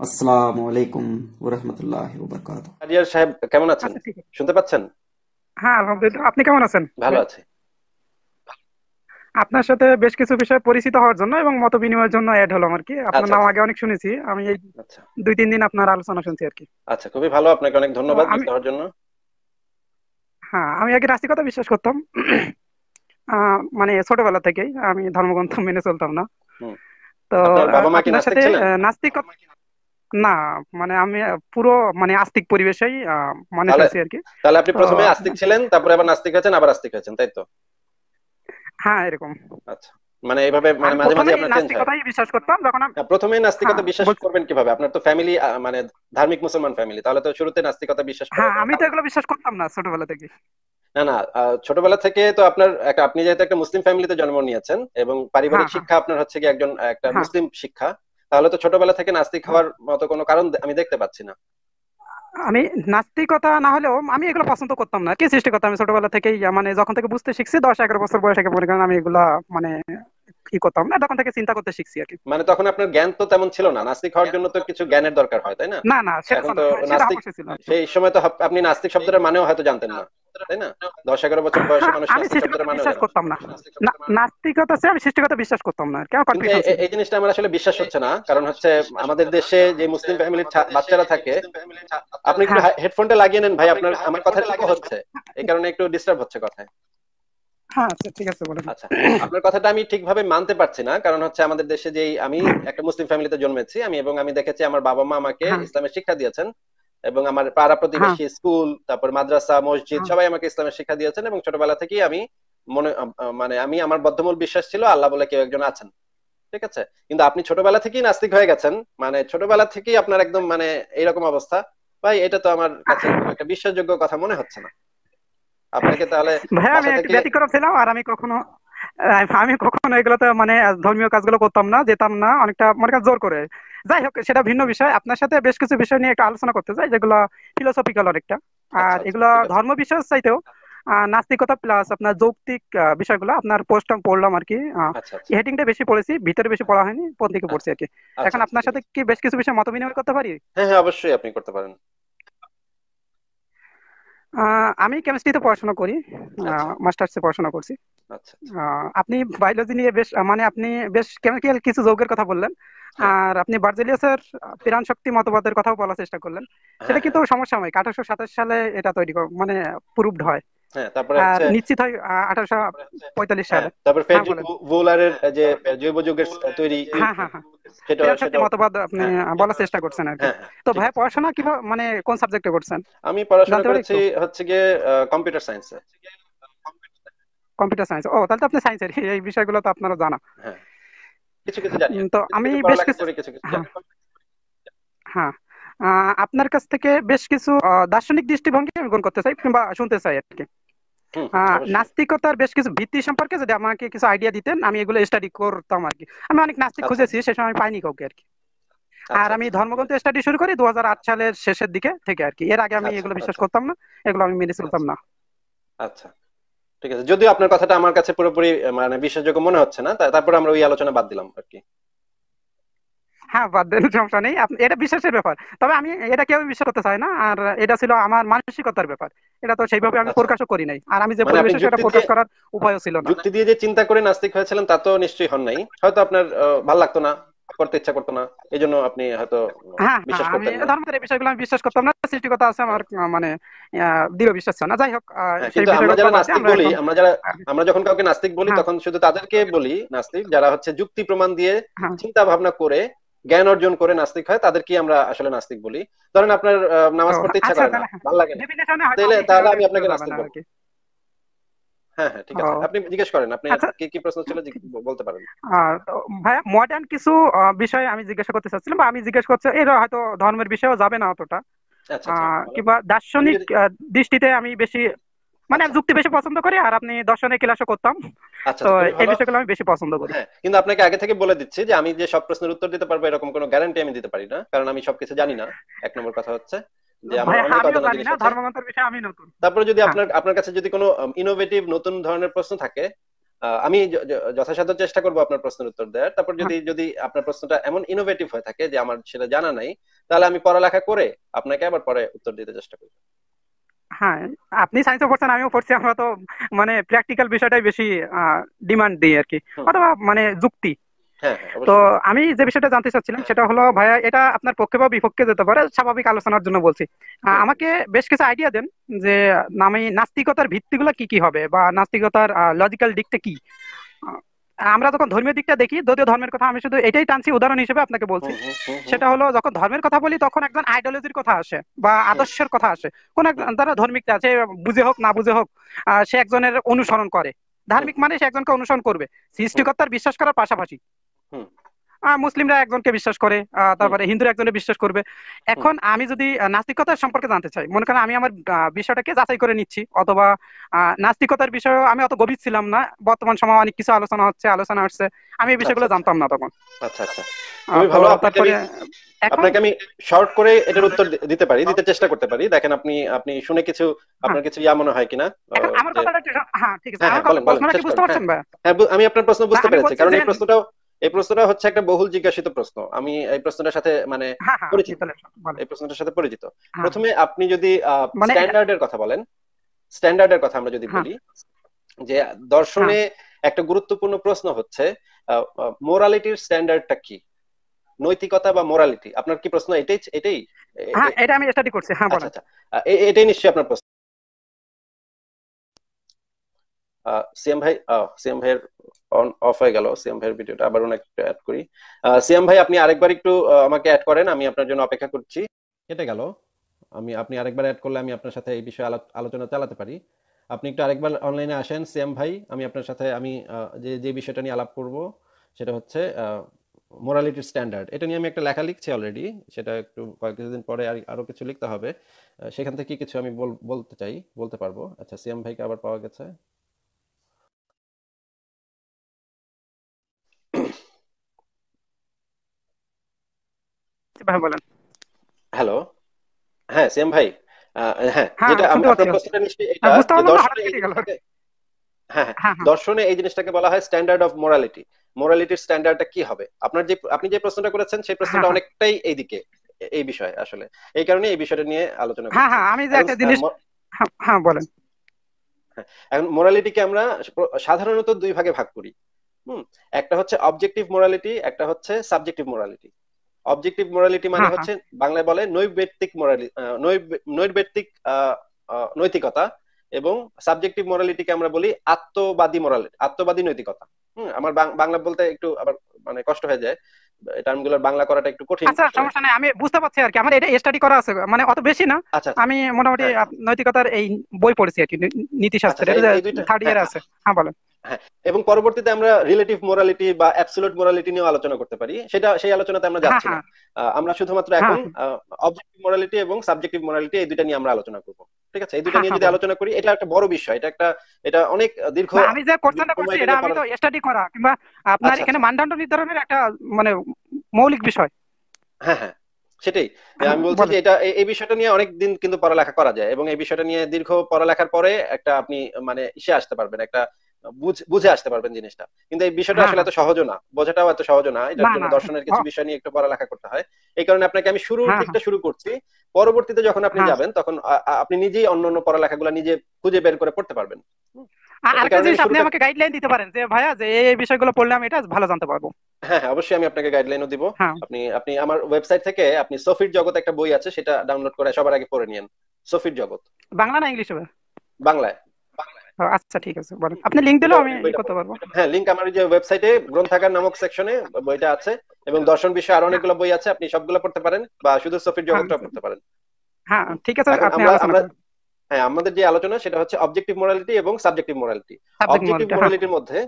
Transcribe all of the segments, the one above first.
আসসালামু আলাইকুম ওরহমতুল্লাহ ওবরকাত। আরিয়ার সাহেব কেমন আছেন? আচ্ছা শুনতে পাচ্ছেন? হ্যাঁ আলহামদুলিল্লাহ। আপনি কেমন আছেন? ভালো আছি। আপনার সাথে বেশ কিছু বিষয়ে পরিচিত হওয়ার জন্য এবং মত বিনিময়ের জন্য অ্যাড হলাম আর কি। আপনার আচ্ছা নাম আচ্ছা। আগে অনেক শুনেছি। আমি এই দুই তিন দিন আপনার আলোচনা শুনছি আর কি। আচ্ছা খুবই ভালো। আপনাকে অনেক ধন্যবাদ আমি যুক্ত হওয়ার জন্য। হ্যাঁ আমি আগে নাস্তিকতা বিশ্বাস করতাম। আহ, মানে ছোটবেলা থেকেই আমি ধর্মগ্রন্থ মেনে চলতাম না। তো আপনার বাবা মা কি নাস্তিক সাথে ছিলেন? আহ, নাস্তিক না মানে আমি পুরো মানে আস্তিক পরিবেশেই মানে চলছি আর কি। তাহলে আপনি প্রথমে আস্তিক ছিলেন তারপরে আবার নাস্তিক হয়েছেন আবার আস্তিক হয়েছেন তাই তো? হ্যাঁ এরকম। আচ্ছা মানে এইভাবে মানে মাঝে মাঝে আপনার চেঞ্জ হয়। বিশ্বাস করতাম যখন আমি না, প্রথমেই হ্যাঁ নাস্তিকতা বিশ্বাস করবেন কীভাবে? আপনার তো ফ্যামিলি মানে ধার্মিক মুসলমান ফ্যামিলি তাহলে তো শুরুতে নাস্তিকতা বিশ্বাস হ্যাঁ আমি তো এগুলো বিশ্বাস করতাম না ছোটবেলা থেকে। না না ছোটবেলা থেকে তো আপনার একটা আপনি যেহেতু একটা মুসলিম ফ্যামিলিতে জন্ম নিয়েছেন এবং পারিবারিক হ্যাঁ হ্যাঁ। শিক্ষা আপনার হচ্ছে কি একজন একটা হ্যাঁ। মুসলিম শিক্ষা তাহলে তো ছোটবেলা থেকে নাস্তিক হ্যাঁ। হওয়ার মতো কোনো কারণ আমি দেখতে পাচ্ছি না। আমি নাস্তিকতা না হলেও আমি এগুলো পছন্দ করতাম না। কি সৃষ্টি করতাম আমি ছোটবেলা থেকেই মানে যখন থেকে বুঝতে শিখছি দশ এগারো বছর বয়স থেকে মনে করেন আমি এগুলা মানে কি করতাম না তখন থেকে চিন্তা করতে শিখছি আর কি। মানে তখন আপনার জ্ঞান তো তেমন ছিল না নাস্তিক হওয়ার জন্য তো কিছু জ্ঞানের দরকার হয় তাই না? না না সেটা তো নাস্তিক। সেই সময় তো আপনি নাস্তিক শব্দের মানেও হয়তো জানতেন না তাই না? দশ এগারো বছর বয়সে হ্যাঁ, মানুষ আমি নাস্তিক শব্দের সৃষ্টিকতা মানেও বিশ্বাস করতাম না। না- নাস্তিকতা আমি সৃষ্টিকতা বিশ্বাস করতাম না কেন কিন্তু কনফিউশন এ- এ- এই জিনিসটা আমার আসলে বিশ্বাস হচ্ছে না কারণ হচ্ছে আমাদের দেশে যে মুসলিম ফ্যামিলির বাচ্চারা থাকে আপনি একটু হ্যাঁ। হেডফোনটা লাগিয়ে নেন ভাই আপনার আমার কথা ঠিক হচ্ছে এই কারণে একটু ডিস্টার্ব হচ্ছে কথায়। হ্যাঁ আচ্ছা আছে বলেন। আচ্ছা আপনার কথাটা আমি ঠিকভাবে মানতে পারছি না কারণ হচ্ছে আমাদের দেশে যেই আমি একটা মুসলিম ফ্যামিলিতে জন্মেছি আমি এবং আমি দেখেছি আমার বাবা মা আমাকে হ্যাঁ। ইসলামের শিক্ষা দিয়েছেন এবং আমার পাড়া প্রতিবেশী স্কুল তারপর মাদ্রাসা মসজিদ হ্যাঁ। সবাই আমাকে ইসলামের শিক্ষা দিয়েছেন এবং ছোটবেলা থেকেই আমি মনে মানে আমি আমার বদ্ধমূল বিশ্বাস ছিল আল্লাহ বলে কেউ একজন আছেন। ঠিক আছে? কিন্তু আপনি ছোটবেলা থেকেই নাস্তিক হয়ে গেছেন মানে ছোটবেলা থেকেই আপনার একদম মানে এইরকম অবস্থা। ভাই এটা তো আমার কাছে একটা বিশ্বাসযোগ্য কথা মনে হচ্ছে না। আপনাকে তাহলে ভাই আমি ব্যতিক্রম ছিলাম আর আমি কখনো আমি কখনো এগুলোতে মানে ধর্মীয় কাজগুলো করতাম না যেতাম না অনেকটা মনে জোর করে। যাই হোক সেটা ভিন্ন বিষয়। আপনার সাথে বেশ কিছু বিষয় নিয়ে একটু আলোচনা করতে চাই যেগুলো ফিলোসফিক্যাল অনেকটা। আচ্ছা আর আচ্ছা এগুলো ধর্ম বিশ্বাস চাইতেও নাস্তিকতা প্লাস আপনার যৌক্তিক বিষয়গুলো আপনার পোস্ট পড়লাম আর কি আচ্ছা আচ্ছা। হেডিংটা বেশি পড়েছি ভিতরে বেশি পড়া হয়নি পর দিকে পড়ছি আর কি। এখন আপনার সাথে কি বেশ কিছু বিষয় মত বিনিময় করতে পারি? হ্যাঁ হ্যাঁ অবশ্যই আপনি করতে পারেন। আমি কেমিস্ট্রিতে পড়াশোনা করি আচ্ছা। মাস্টার্সে পড়াশোনা করছি। আচ্ছা আচ্ছা। আপনি বায়োলজি নিয়ে বেশ মানে আপনি বেশ কেমিক্যাল কিছু যৌগের কথা বললেন। হ্যাঁ। আর আপনি বার্জেলিয়াসের প্রাণ শক্তি মতবাদের কথাও বলার চেষ্টা করলেন। হ্যাঁ। সেটা কিন্তু সমস্যা সমসাময়িক আঠারোশো সাতাশ সালে এটা তৈরি কর- মানে প্রুভড হয়। হ্যাঁ নিশ্চিত হয় আঠারোশো পঁয়তাল্লিশ হ্যাঁ সালে তারপর হ্যাঁ যে জৈব যৌগের তৈরি মতবাদ আপনি বলার চেষ্টা করছেন আর কি। তো ভাই পড়াশোনা কীভাবে মানে কোন সাবজেক্টে করছেন? আমি পড়াশোনা করেছি হচ্ছে গিয়ে কম্পিউটার সায়েন্সে। Computer science. ও তাহলে তো আপনি সায়েন্সের এই বিষয়গুলো তো আপনারও জানা। কিছু কিছু জানি। তো আমি বেশ কিছু হ্যাঁ। আপনার কাছ থেকে বেশ কিছু দার্শনিক দৃষ্টিভঙ্গি আমি গ্রহণ করতে চাই কিংবা শুনতে চাই আর কি। নাস্তিকতার বেশ কিছু ভিত্তি সম্পর্কে যদি আমাকে কিছু আইডিয়া দিতেন আমি এগুলো স্টাডি করতাম আর কি। আমি অনেক নাস্তিক আচ্ছা। খুঁজেছি সে সময় পাইনি কাউকে আর কি। আর আচ্ছা। আমি আচ্ছা ধর্মগ্রন্থ স্টাডি শুরু করি দু হাজার আট সালের শেষের দিকে থেকে আর কি। এর আগে আমি আচ্ছা এগুলো বিশ্বাস আচ্ছা করতাম না এগুলো আমি মেনে চলতাম আচ্ছা না। আচ্ছা ঠিক আছে যদিও আপনার কথাটা আমার কাছে পুরোপুরি মানে বিশ্বাসযোগ্য মনে হচ্ছে না তারপর আমরা ওই আলোচনা বাদ দিলাম আর কি। হ্যাঁ বাদ দেন সমস্যা নেই। এটা বিশ্বাসের ব্যাপার। তবে আমি এটা কেউ বিশ্বাস করতে চাই না। আর এটা ছিল আমার মানসিকতার ব্যাপার। এটা তো সেইভাবে আমি আচ্ছা। প্রকাশও করি নাই। আর আমি যে মানে পরিবেশে সেটা প্রকাশ করার উপায়ও ছিল না। যুক্তি দিয়ে যে চিন্তা করে নাস্তিক হয়েছিলেন তা তো নিশ্চয়ই হন নাই। হয়তো আপনার ভালো লাগতো না করতে ইচ্ছা করতো না। এই জন্য আপনি হয়তো হ্যাঁ বিশ্বাস হ্যাঁ করতেন না। ধর্মের বিষয়গুলো আমি বিশ্বাস করতাম না। সৃষ্টিকতা আছে আমার মানে দৃঢ় বিশ্বাস ছিল না। যাই হোক হ্যাঁ আমরা যারা নাস্তিক বলি আমরা যারা আমরা যখন কাউকে নাস্তিক বলি তখন শুধু তাদেরকে বলি নাস্তিক যারা হচ্ছে যুক্তি প্রমাণ দিয়ে চিন্তা ভাবনা করে জ্ঞান অর্জন করে নাস্তিক হয় তাদেরকে আমরা আসলে নাস্তিক বলি। ধরেন আপনার নামাজ পড়তে ইচ্ছা আচ্ছা করে না ভালো লাগে না। তাহলে তাহলে আমি আপনাকে নাস্তিক বলব। হ্যাঁ হ্যাঁ ঠিক আছে। আপনি জিজ্ঞেস করেন আপনি আচ্ছা। কি কি প্রশ্ন ছিল বলতে পারেন। মডার্ন কিছু বিষয় আমি জিজ্ঞাসা করতে চাচ্ছিলাম বা আমি জিজ্ঞেস করছি এরা হয়তো ধর্মের বিষয়েও যাবে না অতটা। আচ্ছা আহ, কিংবা দার্শনিক দৃষ্টিতে আমি বেশি মানে আচ্ছা যুক্তি বেশি পছন্দ করি আর আপনি দর্শনের ক্লাসও করতাম। আচ্ছা তো তো এই বিষয়গুলো আমি বেশি পছন্দ করি। হ্যাঁ কিন্তু আপনাকে আগে থেকে বলে দিচ্ছি যে আমি যে সব প্রশ্নের উত্তর দিতে পারব এরকম কোনো গ্যারান্টি আমি দিতে পারি না কারণ আমি সবকিছু জানি না। এক নম্বর কথা হচ্ছে তারপরে যদি হ্যাঁ। আপনার আপনার কাছে যদি কোনো ইনোভেটিভ নতুন ধরনের প্রশ্ন থাকে আহ, আমি যথাসাধ্য চেষ্টা করব আপনার প্রশ্নের উত্তর দেওয়ার। তারপর যদি যদি আপনার প্রশ্নটা এমন ইনোভেটিভ হয়ে থাকে যে আমার সেটা জানা নাই তাহলে আমি পড়ালেখা করে আপনাকে আবার পরে উত্তর দিতে চেষ্টা করব। হ্যাঁ আপনি সায়েন্সে পড়ছেন আমিও পড়ছি। আমরা তো মানে প্র্যাকটিক্যাল বিষয়টাই বেশি ডিমান্ড দিই আর কি। অথবা মানে যুক্তি। হ্যাঁ হ্যাঁ তো আমি যে বিষয়টা জানতে চাচ্ছিলাম সেটা হলো ভাইয়া এটা আপনার পক্ষে বা বিপক্ষে যেতে পারে স্বাভাবিক আলোচনার জন্য বলছি। আমাকে বেশ কিছু আইডিয়া দেন যে আমি নাস্তিকতার ভিত্তিগুলো কি কি হবে বা নাস্তিকতার লজিক্যাল দিকটা কি? আমরা যখন ধর্মীয় দিকটা দেখি যদিও ধর্মের কথা আমি শুধু এটাই টানছি উদাহরণ হিসেবে আপনাকে বলছি। সেটা হলো যখন ধর্মের কথা বলি তখন একজন আইডিওলজির কথা আসে বা আদর্শের কথা আসে। কোন একজন যারা ধর্মিকটা আছে বুঝে হোক না বুঝে হোক সে একজনের অনুসরণ করে। ধার্মিক মানে সে একজনকে অনুসরণ করবে। সৃষ্টিকর্তার বিশ্বাস করার পাশাপাশি। মুসলিমরা একজনকে বিশ্বাস করে তারপরে হিন্দুরা একজনের বিশ্বাস করবে। এখন আমি যদি নাস্তিকতার সম্পর্কে জানতে চাই মনে করেন আমি আমার বিষয়টাকে যাচাই করে নিচ্ছি অথবা নাস্তিকতার বিষয়ে আমি অত গভীর ছিলাম না বর্তমান সময়ে অনেক কিছু আলোচনা হচ্ছে আলোচনা হচ্ছে আমি এই বিষয়গুলো আচ্ছা, আচ্ছা। জানতাম না তখন। আচ্ছা আচ্ছা। ভালো। আপনাকে আমি শর্ট করে এটার উত্তর দিতে পারি দিতে চেষ্টা করতে পারি। দেখেন আপনি আপনি শুনে কিছু আপনার কিছু ইয়া মনে হয় কিনা আমার যে- কথাটা হ্যাঁ ঠিক আছে। হ্যাঁ, হ্যাঁ, হ্যাঁ। আমি আপনার প্রশ্ন বুঝতে পেরেছি কারণ এই প্রশ্নটাও এই প্রশ্নটা হচ্ছে একটা বহুল জিজ্ঞাসিত প্রশ্ন। আমি এই প্রশ্নটার সাথে মানে হ্যাঁ হ্যাঁ পরিচিত। এই প্রশ্নটার সাথে পরিচিত। হ্যাঁ। প্রথমে আপনি যদি মানে- স্ট্যান্ডার্ডের কথা বলেন স্ট্যান্ডার্ডের কথা আমরা যদি। বলি যে দর্শনে একটা গুরুত্বপূর্ণ প্রশ্ন হচ্ছে মোরালিটির স্ট্যান্ডার্ডটা কি? নৈতিকতা বা মোরালিটি আপনার কি প্রশ্ন এটাই এটাই? হ্যাঁ এটা আমি স্টাডি করছি। হ্যাঁ আচ্ছা আচ্ছা। এটাই নিশ্চয়ই আপনার প্রশ্ন। সিএম ভাই সিএম ভাইয়ের অন অফ হয়ে গেল। সিএম ভাইয়ের ভিডিওটা আবার অ্যাড করি। সিএম ভাই, আপনি আরেকবার একটু আমাকে অ্যাড করেন, আমি আপনার জন্য অপেক্ষা করছি। কেটে গেল। আমি, আপনি আরেকবার অ্যাড করলে আমি আপনার সাথে এই বিষয়ে আলোচনা চালাতে পারি। আপনি একটু আরেকবার অনলাইনে আসেন, সিএম ভাই। আমি আপনার সাথে, আমি যে যে বিষয়টা নিয়ে আলাপ করব, সেটা হচ্ছে মোরালিটির স্ট্যান্ডার্ড এটা নিয়ে আমি একটা লেখা লিখছি অলরেডি সেটা একটু কয়েকদিন পরে আর আরও কিছু লিখতে হবে। সেখান থেকে কিছু আমি বল- বলতে চাই, বলতে পারব। আচ্ছা সিএম ভাইকে আবার পাওয়া গেছে। ভাই বলেন। হ্যালো হ্যাঁ সিএম ভাই হ্যাঁ হ্যাঁ, যেটা আপনার প্রশ্নটা নিশ্চয়ই এটা হ্যাঁ, বুঝতে যে পারলাম না, দর্শনে এই জিনিসটাকে- হ্যাঁ হ্যাঁ। হ্যাঁ হ্যাঁ বলা হয় স্ট্যান্ডার্ড অফ মোরালিটি মোরালিটির স্ট্যান্ডার্ডটা কি হবে? আপনার যে আপনি যে প্রশ্নটা করেছেন সেই প্রশ্নটা হ্যাঁ। অনেকটাই এইদিকে এই বিষয়ে আসলে। এই কারণে এই বিষয়টা নিয়ে আলোচনা হ্যাঁ হ্যাঁ আমি যে একটা জিনিস হ্যাঁ হ্যাঁ বলেন। এখন মোরালিটিকে আমরা সাধারণত দুই ভাগে ভাগ করি। হুম একটা হচ্ছে অবজেক্টিভ মোরালিটি একটা হচ্ছে সাবজেক্টিভ মোরালিটি অবজেক্টিভ মোরালিটি মানে হ্যাঁ, হচ্ছে বাংলায় বলে নৈর্ব্যক্তিক মোরালি আহ, নৈতিকতা এবং সাবজেক্টিভ মোরালিটিকে আমরা বলি আত্মবাদী মোরালিটি আত্মবাদী নৈতিকতা। হুম আমার বাংলা বলতে একটু আবার মানে কষ্ট হয়ে যায়। টার্মগুলোর বাংলা করাটা একটু কঠিন। আচ্ছা সমস্যা নাই আমি বুঝতে পারছি আর কি। আমার এটা স্টাডি করা আছে মানে অত বেশি না। আচ্ছা আমি মোটামুটি হ্যাঁ। নৈতিকতার এই বই পড়েছি আর কি নীতিশাস্ত্রের আচ্ছা, থার্ড ইয়ারে হ্যাঁ, আছে। হ্যাঁ বলেন। এবং পরবর্তীতে আমরা রিলেটিভ মোরালিটি বা অ্যাবসলিউট মোরালিটি নিয়ে আলোচনা করতে পারি। সেটা সেই আলোচনাতে আমরা হ্যাঁ যাচ্ছি না। হ্যাঁ আমরা শুধুমাত্র হ্যাঁ, এখন অবজেক্টিভ মোরালিটি এবং সাবজেক্টিভ মোরালিটি এই দুইটা নিয়ে আমরা আলোচনা করব। ঠিক আছে? এই হ্যাঁ, নিয়ে হ্যাঁ, যদি আলোচনা করি এটা একটা বড় বিষয়। এটা একটা এটা অনেক দীর্ঘ আমি যে কোশ্চেনটা করছি এটা আমি তো স্টাডি করা কিংবা আপনার আচ্ছা, এখানে মানদণ্ড নির্ধারণের একটা মানে মৌলিক বিষয়। হ্যাঁ হ্যাঁ। সেটাই। আমি হ্যাঁ, বলছি যে এটা এই- এই বিষয়টা নিয়ে অনেক দিন কিন্তু পড়ালেখা করা যায় এবং এই বিষয়টা নিয়ে দীর্ঘ পড়ালেখার পরে একটা আপনি মানে ইসে আসতে পারবেন। একটা বুঝ- আসতে পারবেন জিনিসটা। কিন্তু এই বিষয়টা হ্যাঁ, আসলে এত সহজ না বোঝাটাও এত সহজ না এটার জন্য দর্শনের কিছু বিষয় নিয়ে একটু পড়ালেখা করতে হয়। এই কারণে আপনাকে আমি শুরুর হ্যাঁ, দিকটা শুরু করছি। পরবর্তীতে যখন আপনি হ্যাঁ। যাবেন তখন আপনি নিজেই অন্য অন্য পড়ালেখাগুলো নিজে খুঁজে বের করে পড়তে পারবেন। আর জিনিস আপনি আমাকে গাইডলাইন দিতে পারেন যে ভাইয়া যে এই এই বিষয়গুলো পড়লে আমি এটা ভালো জানতে পারব। হ্যাঁ হ্যাঁ অবশ্যই আমি আপনাকে গাইডলাইনও দিব। হ্যাঁ। আপনি আপনি আমার ওয়েবসাইট থেকে আপনি সফির জগৎ একটা বই আছে সেটা ডাউনলোড করে সবার আগে পড়ে নিন সফির জগৎ। বাংলা না ইংলিশে বাংলায়। আচ্ছা ঠিক আছে বলেন। আপনি লিংক দিলেও আমি করতে পারব। হ্যাঁ লিংক আমার যে ওয়েবসাইটে গ্রন্থাগার নামক সেকশনে বইটা আছে এবং দর্শন বিষয়ে আরও অনেকগুলো বই আছে আপনি সবগুলো পড়তে পারেন বা শুধু সফির জগৎটা পড়তে পারেন। হ্যাঁ ঠিক আছে আপনি আলোচনা হ্যাঁ আমাদের যে আলোচনা সেটা হচ্ছে অবজেক্টিভ মোরালিটি এবং সাবজেক্টিভ মোরালিটি অবজেক্টিভ হ্যাঁ। মোরালিটির মধ্যে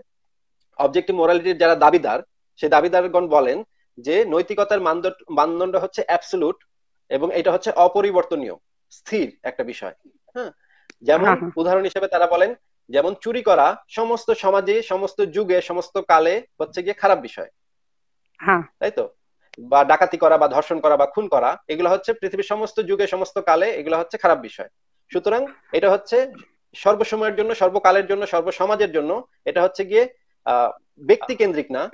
অবজেক্টিভ মোরালিটির যারা দাবিদার সেই দাবিদারগণ বলেন যে নৈতিকতার মানদণ্ড মানদণ্ড হচ্ছে অ্যাবসলুট এবং এটা হচ্ছে অপরিবর্তনীয় স্থির একটা বিষয়। হ্যাঁ যেমন হ্যাঁ, হ্যাঁ। উদাহরণ হিসেবে তারা বলেন যেমন চুরি করা সমস্ত সমাজে সমস্ত যুগে সমস্ত কালে হচ্ছে গিয়ে খারাপ বিষয়। হ্যাঁ। তাই তো? বা ডাকাতি করা বা ধর্ষণ করা বা খুন করা এগুলো হচ্ছে পৃথিবীর সমস্ত যুগে সমস্ত কালে এগুলো হচ্ছে খারাপ বিষয়। সুতরাং এটা হচ্ছে সর্বসময়ের জন্য সর্বকালের জন্য সর্বসমাজের জন্য এটা হচ্ছে গিয়ে আহ ব্যক্তি কেন্দ্রিক না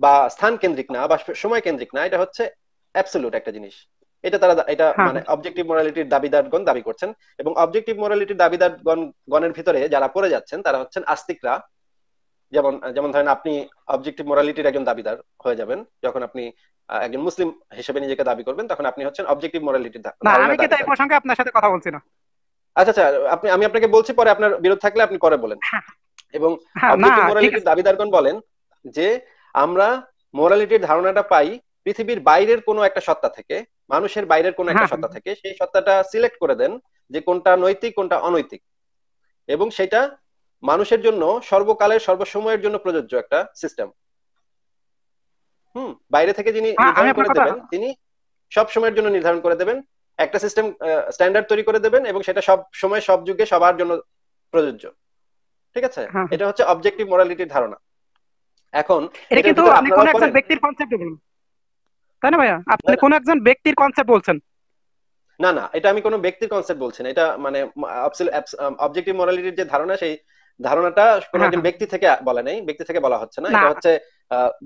বা স্থান কেন্দ্রিক না বা সময় কেন্দ্রিক না এটা হচ্ছে অ্যাবসলিউট একটা জিনিস। এটা তারা এটা হ্যাঁ। মানে অবজেক্টিভ মোরালিটির দাবিদারগণ দাবি করছেন এবং অবজেক্টিভ মোরালিটির দাবিদারগণ গণের ভিতরে যারা পড়ে যাচ্ছেন তারা হচ্ছেন আস্তিকরা। যেমন যেমন ধরেন আপনি অবজেক্টিভ মোরালিটির একজন দাবিদার হয়ে যাবেন। যখন আপনি একজন মুসলিম হিসেবে নিজেকে দাবি করবেন তখন আপনি হচ্ছেন অবজেক্টিভ মোরালিটির না আমি কিন্তু এই প্রসঙ্গে আপনার সাথে কথা বলছি না। আচ্ছা আচ্ছা আপনি আমি আপনাকে বলছি পরে আপনার বিরোধ থাকলে আপনি পরে বলেন। হ্যাঁ। এবং হ্যাঁ অবজেক্টিভ মোরালিটির দাবিদারগণ বলেন যে আমরা মোরালিটির ধারণাটা পাই পৃথিবীর বাইরের কোনো একটা সত্তা থেকে মানুষের বাইরের কোনো একটা হ্যাঁ। সত্তা থাকে সেই সত্তাটা সিলেক্ট করে দেন যে কোনটা নৈতিক কোনটা অনৈতিক। এবং সেটা মানুষের জন্য সর্বকালের সর্বসময়ের জন্য প্রযোজ্য একটা সিস্টেম হুম বাইরে থেকে যিনি হ্যাঁ, নির্ধারণ করে দেবেন তিনি সব সময়ের জন্য নির্ধারণ করে দেবেন একটা সিস্টেম স্ট্যান্ডার্ড তৈরি করে দেবেন এবং সেটা সব সময় সব যুগে সবার জন্য প্রযোজ্য। ঠিক আছে? হ্যাঁ। এটা হচ্ছে অবজেক্টিভ মোরালিটির ধারণা। এখন এটা কিন্তু আপনি কোন একজন ব্যক্তির কনসেপ্ট বলুন। তাই না ভাইয়া আপনি। কোন একজন ব্যক্তির কনসেপ্ট বলছেন না না এটা আমি কোনো ব্যক্তির কনসেপ্ট বলছি না এটা মানে অবজেক্টিভ মোরালিটির যে ধারণা সেই ধারণাটা কোনো হ্যাঁ, একজন হ্যাঁ। ব্যক্তি থেকে বলা নেই ব্যক্তি থেকে বলা হচ্ছে না। এটা হচ্ছে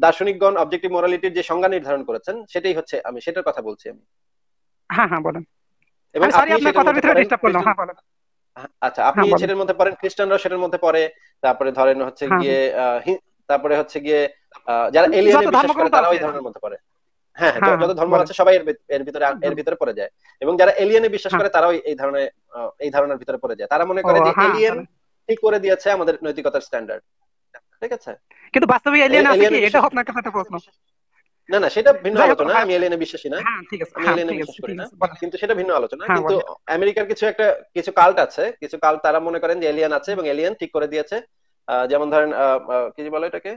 দার্শনিকগণ অবজেক্টিভ মোরালিটির যে সংজ্ঞা নির্ধারণ করেছেন সেটাই হচ্ছে আমি সেটার কথা বলছি আমি হ্যাঁ হ্যাঁ বলেন এবং সরি আপনি আপনার কথার ভিতরে ডিস্টার্ব করলাম হ্যাঁ বলেন আচ্ছা আপনি হ্যাঁ, সেটার মধ্যে পড়েন খ্রিস্টানরা সেটার মধ্যে পড়ে তারপরে ধরেন হচ্ছে হ্যাঁ। গিয়ে তারপরে হচ্ছে গিয়ে যারা এলিয়েনে বিশ্বাস করে তারা ওই। ধরনের মধ্যে পড়ে হ্যাঁ হ্যাঁ, হ্যাঁ, যত ধর্ম আছে সবাই এর ভিতরে এর ভিতরে পড়ে যায়। এবং যারা এলিয়েনে বিশ্বাস হ্যাঁ। করে তারাও এই ধরনের এই ধারণার ভিতরে পড়ে যায়। তারা মনে করে যে হ্যাঁ, এলিয়েন ঠিক করে দিয়েছে আমাদের নৈতিকতার স্ট্যান্ডার্ড ঠিক আছে? কিন্তু বাস্তবে এলিয়েন আছে কি? এটা আপনার কাছে একটা প্রশ্ন। না না সেটা ভিন্ন আলোচনা। হ্যাঁ। আমি এলিয়েনে বিশ্বাসী না। হ্যাঁ আমি হ্যাঁ এলিয়েনে বিশ্বাস করি না। কিন্তু সেটা ভিন্ন আলোচনা। হ্যাঁ, কিন্তু আমেরিকার কিছু একটা কিছু কাল্ট আছে। কিছু কাল্ট তারা মনে করেন যে এলিয়েন আছে এবং এলিয়েন ঠিক করে দিয়েছে। যেমন ধরেন কি বলে এটাকে?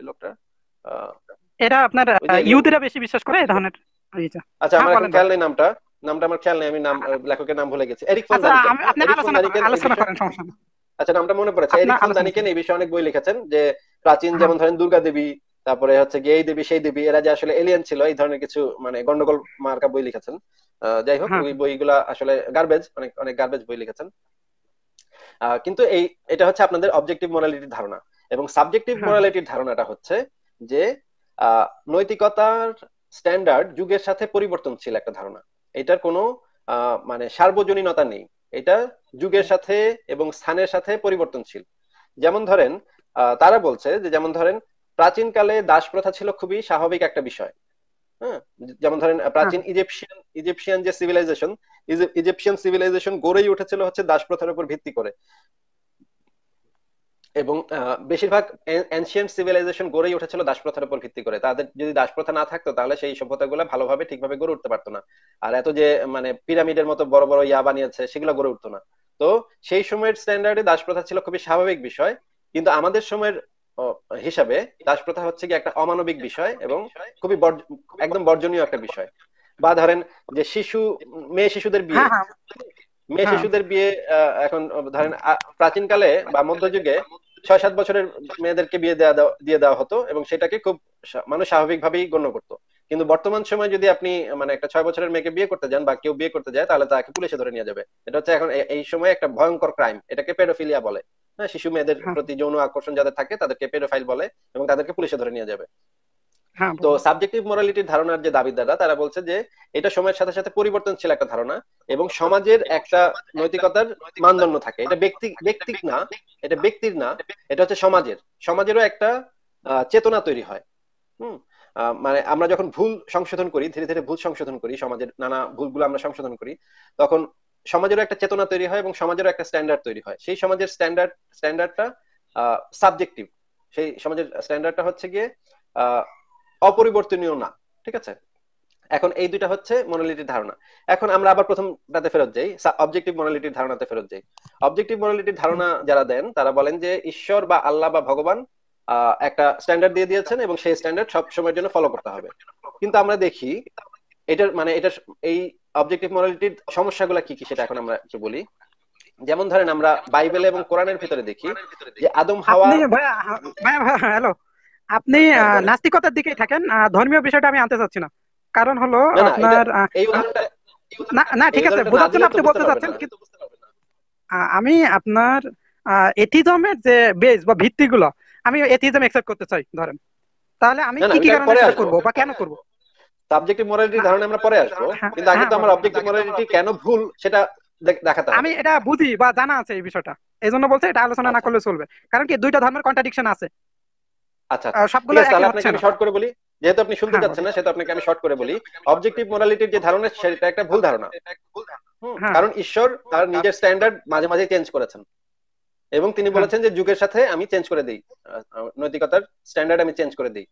লোকটা? আহ, এটা আপনার ওই বেশি বিশ্বাস করে এই ধরনের আচ্ছা আমার হ্যাঁ, এখন খেয়াল নেই নামটা। নামটা আমার খেয়াল নেই আমি নাম লেখকের নাম ভুলে গেছি। এরিক ফন আচ্ছা আলোচনা করেন সমস্যা আচ্ছা নামটা মনে পড়েছে। এরিক ফন দানিকেন এই বিষয়ে অনেক বই লিখেছেন যে প্রাচীন হ্যাঁ। যেমন ধরেন দুর্গা দেবী তারপরে হচ্ছে গিয়ে এই দেবী সেই দেবী এরা যে আসলে এলিয়েন ছিল এই ধরনের কিছু মানে গন্ডগোল মার্কা বই লিখেছেন। আহ, যাই হোক হ্যাঁ। ওই বইগুলা আসলে গার্বেজ অনেক অনেক গার্বেজ বই লিখেছেন। কিন্তু এই এটা হচ্ছে আপনাদের অবজেক্টিভ মোরালিটির ধারণা। এবং সাবজেক্টিভ। মোরালিটির ধারণাটা হচ্ছে যে নৈতিকতার স্ট্যান্ডার্ড যুগের সাথে পরিবর্তনশীল একটা ধারণা। এটার কোনো মানে সার্বজনীনতা নেই। এটা যুগের সাথে এবং স্থানের সাথে পরিবর্তনশীল। যেমন ধরেন তারা বলছে যে যেমন ধরেন প্রাচীনকালে দাস প্রথা ছিল খুবই স্বাভাবিক একটা বিষয়। হ্যাঁ? যেমন ধরেন প্রাচীন ইজিপশিয়ান ইজিপশিয়ান যে সিভিলাইজেশন ইজিপশিয়ান সিভিলাইজেশন গড়েই উঠেছিল হচ্ছে দাস প্রথার উপর ভিত্তি করে। এবং বেশিরভাগ এনশিয়েন্ট সিভিলাইজেশন গড়েই উঠেছিল দাস প্রথার উপর ভিত্তি করে। তাদের যদি দাস প্রথা না থাকতো তাহলে সেই সভ্যতাগুলো ভালোভাবে ঠিকভাবে গড়ে উঠতে পারতো না। আর এত যে মানে পিরামিডের মতো বড় বড় ইয়া বানিয়েছে সেগুলো গড়ে উঠতো না। তো সেই সময়ের স্ট্যান্ডার্ডে দাস প্রথা ছিল খুবই স্বাভাবিক বিষয়। কিন্তু আমাদের সময়ের হিসাবে দাস প্রথা হচ্ছে কি একটা অমানবিক বিষয় এবং খুবই একদম বর্জনীয় একটা বিষয়। বা ধরেন যে শিশু মেয়ে শিশুদের বিয়ে। হ্যাঁ হ্যাঁ। মেয়ে হ্যাঁ। শিশুদের বিয়ে এখন ধরেন প্রাচীনকালে বা মধ্যযুগে ছয় সাত বছরের মেয়েদেরকে বিয়ে দেওয়া দিয়ে দেওয়া হতো এবং সেটাকে খুব মানুষ স্বাভাবিকভাবেই গণ্য করতো। কিন্তু বর্তমান সময় যদি আপনি মানে একটা ছয় বছরের মেয়েকে বিয়ে করতে যান বা কেউ বিয়ে করতে যায় তাহলে তাকে পুলিশে ধরে নিয়ে যাবে। এটা হচ্ছে এখন এই সময় একটা ভয়ঙ্কর ক্রাইম এটাকে পেডোফিলিয়া বলে। হ্যাঁ শিশু মেয়েদের হ্যাঁ। প্রতি যৌন আকর্ষণ যাদের থাকে তাদেরকে পেডোফাইল বলে এবং তাদেরকে পুলিশে ধরে নিয়ে যাবে। তো সাবজেক্টিভ মোরালিটির ধারণার যে দাবিদাররা তারা বলছে যে এটা সময়ের সাথে সাথে পরিবর্তনশীল একটা ধারণা এবং সমাজের একটা নৈতিকতার মানদণ্ড থাকে। এটা ব্যক্তি ব্যক্তিক না এটা ব্যক্তির না এটা হচ্ছে সমাজের। সমাজেরও একটা চেতনা তৈরি হয়। হুম? মানে আমরা যখন ভুল সংশোধন করি ধীরে ধীরে ভুল সংশোধন করি সমাজের নানা ভুলগুলো আমরা সংশোধন করি তখন সমাজেরও একটা চেতনা তৈরি হয় এবং সমাজেরও একটা স্ট্যান্ডার্ড তৈরি হয়। সেই সমাজের স্ট্যান্ডার্ড স্ট্যান্ডার্ডটা সাবজেক্টিভ সেই সমাজের স্ট্যান্ডার্ডটা হচ্ছে গিয়ে আহ, অপরিবর্তনীয় না, ঠিক আছে? এখন এই দুইটা হচ্ছে মোরালিটির ধারণা। এখন আমরা আবার প্রথমটাতে ফেরত যাই অবজেক্টিভ মোরালিটির ধারণাতে ফেরত যাই। অবজেক্টিভ মোরালিটির ধারণা যারা দেন, তারা বলেন যে ঈশ্বর বা আল্লাহ বা ভগবান একটা স্ট্যান্ডার্ড দিয়ে দিয়েছেন এবং সেই স্ট্যান্ডার্ড সব সময়ের জন্য ফলো করতে হবে। কিন্তু আমরা দেখি, এটার মানে এটা এই অবজেক্টিভ মোরালিটির সমস্যাগুলো কি কি সেটা এখন আমরা একটু বলি। যেমন ধরেন আমরা বাইবেল এবং কোরআনের ভিতরে দেখি যে আদম, হাওয়া হ্যালো। আপনি হ্যাঁ। নাস্তিকতার দিকেই থাকেন ধর্মীয় বিষয়টা আমি আনতে চাচ্ছি না। কারণ হলো আপনার না ঠিক আছে বোঝার জন্য আপনি বলতে চাচ্ছেন কিন্তু আমি আপনার এথিজমের যে বেস বা ভিত্তিগুলো আমি এথিজম একসেপ্ট করতে চাই ধরেন। তাহলে আমি কি কি কারণে করব বা কেন করব? সাবজেক্টিভ মোরালিটির ধারণা আমরা পরে আসব হ্যাঁ, কিন্তু আগে হ্যাঁ, তো আমার অবজেক্টিভ মোরালিটি কেন ভুল সেটা দেখাতে আমি এটা বুঝি বা জানা আছে এই বিষয়টা। এই জন্য বলছে এটা আলোচনা না আচ্ছা। করলে চলবে। কারণ কি দুইটা ধর্মের কন্ট্রাডিকশন আছে। আচ্ছা সবগুলো তাহলে আপনাকে আমি শর্ট করে বলি। যেহেতু আপনি শুনতে হ্যাঁ, না সেহেতু আপনাকে আমি শর্ট করে বলি। অবজেক্টিভ মোরালিটির যে ধারণা সেটা একটা ভুল ধারণা। হ্যাঁ। কারণ ঈশ্বর তার নিজের স্ট্যান্ডার্ড মাঝে মাঝে চেঞ্জ করেছেন। এবং তিনি হ্যাঁ। বলেছেন যে যুগের সাথে আমি চেঞ্জ করে দিই। নৈতিকতার স্ট্যান্ডার্ড আমি চেঞ্জ করে দিই।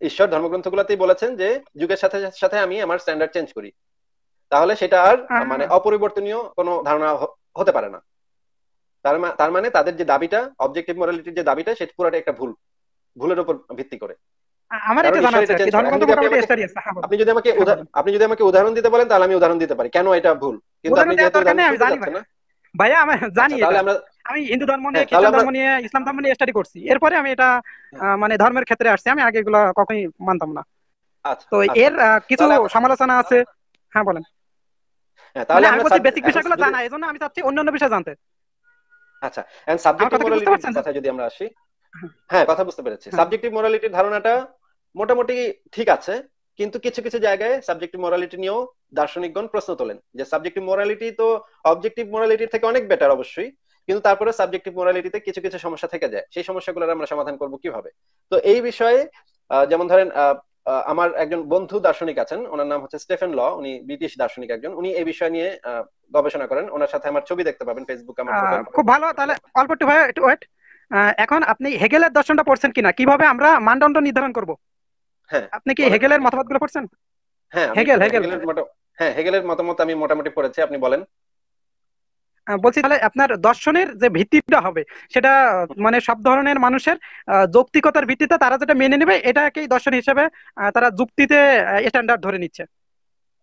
ঈশ্বর ধর্মগ্রন্থগুলোতেই বলেছেন যে যুগের সাথে সাথে আমি আমার স্ট্যান্ডার্ড চেঞ্জ করি। তাহলে সেটা আর মানে। অপরিবর্তনীয় কোনো ধারণা হতে পারে না। তার তার মানে তাদের যে দাবিটা অবজেক্টিভ মোরালিটির যে দাবিটা সেটা পুরোটা একটা ভুল। ভুলের উপর ভিত্তি করে। আমার এটা জানা আছে এটা আর কি। change করে। ধর্মগ্রন্থ আপনি মোটামুটি স্টাডি আছে হ্যাঁ, আপনি যদি আমাকে হ্যাঁ। আপনি যদি আমাকে উদাহরণ দিতে বলেন তাহলে আমি উদাহরণ দিতে পারি। কেন এটা ভুল? কিন্তু আপনি যেহেতু আমি জানি না ভাইয়া আমি জানি আচ্ছা, তাহলে আমরা আমি হিন্দু ধর্ম নিয়ে হ্যাঁ, খ্রিস্টান ধর্ম নিয়ে ইসলাম ধর্ম নিয়ে স্টাডি করছি। এরপরে আমি এটা মানে ধর্মের ক্ষেত্রে আসছি। আমি আগে এগুলো কখনোই মানতাম না। আচ্ছা তো আচ্ছা। এর কিছু সমালোচনা আছে। হ্যাঁ বলেন। হ্যাঁ, মানে তাহলে আমি বলছি বেসিক বিষয়গুলো জানা এই জন্য আমি চাচ্ছি অন্যান্য বিষয় জানতে। আচ্ছা এন্ড সাবজেক্টিভ মোরালিটির কথা যদি আমরা আসি হ্যাঁ। কথা বুঝতে পেরেছি। হ্যাঁ। সাবজেক্টিভ মোরালিটির ধারণাটা মোটামুটি ঠিক আছে কিন্তু কিছু কিছু জায়গায় সাবজেক্টিভ মোরালিটি নিয়েও দার্শনিকগণ প্রশ্ন তোলেন যে সাবজেক্টিভ মোরালিটি তো অবজেক্টিভ মোরালিটির থেকে অনেক বেটার অবশ্যই কিন্তু তারপরে সাবজেক্টিভ মোরালিটিতে কিছু কিছু সমস্যা থেকে যায়। সেই সমস্যাগুলোর আমরা সমাধান করব কীভাবে? তো এই বিষয়ে যেমন ধরেন আমার একজন বন্ধু দার্শনিক আছেন ওনার নাম হচ্ছে স্টেফেন ল উনি ব্রিটিশ দার্শনিক একজন। উনি এই বিষয় নিয়ে গবেষণা করেন। ওনার সাথে আমার ছবি দেখতে পাবেন ফেসবুকে আমার খুব ভালো তাহলে অল্প একটু ভাই একটু ওয়েট এখন আপনি হেগেলের দর্শনটা পড়ছেন কিনা? কীভাবে আমরা মানদণ্ড নির্ধারণ করব? হ্যাঁ। আপনি কি। হেগেলের মতবাদগুলো পড়ছেন? হ্যাঁ হেগেল, হেগেল। হেগেলের হ্যাঁ হেগেলের মতামত আমি মোটামুটি পড়েছি আপনি বলেন। বলছি তাহলে আপনার দর্শনের যে ভিত্তিটা হবে সেটা মানে সব ধরনের মানুষের যৌক্তিকতার ভিত্তিতে তারা যেটা মেনে নেবে এটাকেই দর্শন হিসেবে তারা যুক্তিতে স্ট্যান্ডার্ড ধরে নিচ্ছে।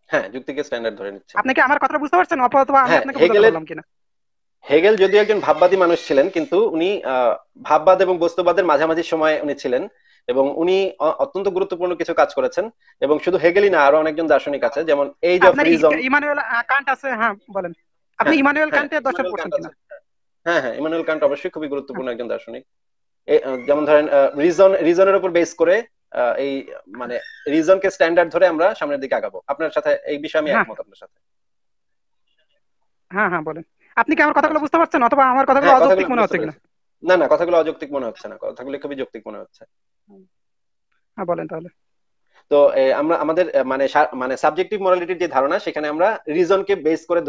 হ্যাঁ যুক্তিকে স্ট্যান্ডার্ড ধরে নিচ্ছে। আপনি কি আমার কথা বুঝতে পারছেন অথবা আমি হ্যাঁ, আপনাকে বুঝতে পারলাম কিনা? হেগেল যদিও একজন ভাববাদী মানুষ ছিলেন কিন্তু উনি ভাববাদ এবং বস্তুবাদের মাঝামাঝি সময়ে উনি ছিলেন এবং উনি অত্যন্ত গুরুত্বপূর্ণ কিছু কাজ করেছেন এবং শুধু হেগেলই না আরও অনেকজন দার্শনিক আছে যেমন এই আপনার ইমানুয়েল কান্ট আছে হ্যাঁ বলেন। আপনি হ্যাঁ, ইমানুয়েল কান্টের দর্শন পড়ছেন কিনা? হ্যাঁ হ্যাঁ ইমানুয়েল কান্ট অবশ্যই খুবই গুরুত্বপূর্ণ একজন দার্শনিক। যেমন ধরেন রিজন রিজনের উপর বেস করে এই মানে রিজনকে স্ট্যান্ডার্ড ধরে আমরা সামনের দিকে আগাবো। আপনার সাথে এই বিষয়ে আমি হ্যাঁ। একমত আপনার সাথে। হ্যাঁ হ্যাঁ বলেন। আপনি কি আমার কথাগুলো বুঝতে পারছেন? অথবা আমার কথাগুলো হ্যাঁ, অযৌক্তিক মনে হচ্ছে কিনা? না না কথাগুলো অযৌক্তিক মনে হচ্ছে না। কথাগুলো খুবই যৌক্তিক মনে হচ্ছে। হ্যাঁ বলেন তাহলে। তো আমরা আমাদের মানে মানে সাবজেক্টিভ মোরালিটির যে ধারণা সেখানে আমরা রিজনকে বেস করে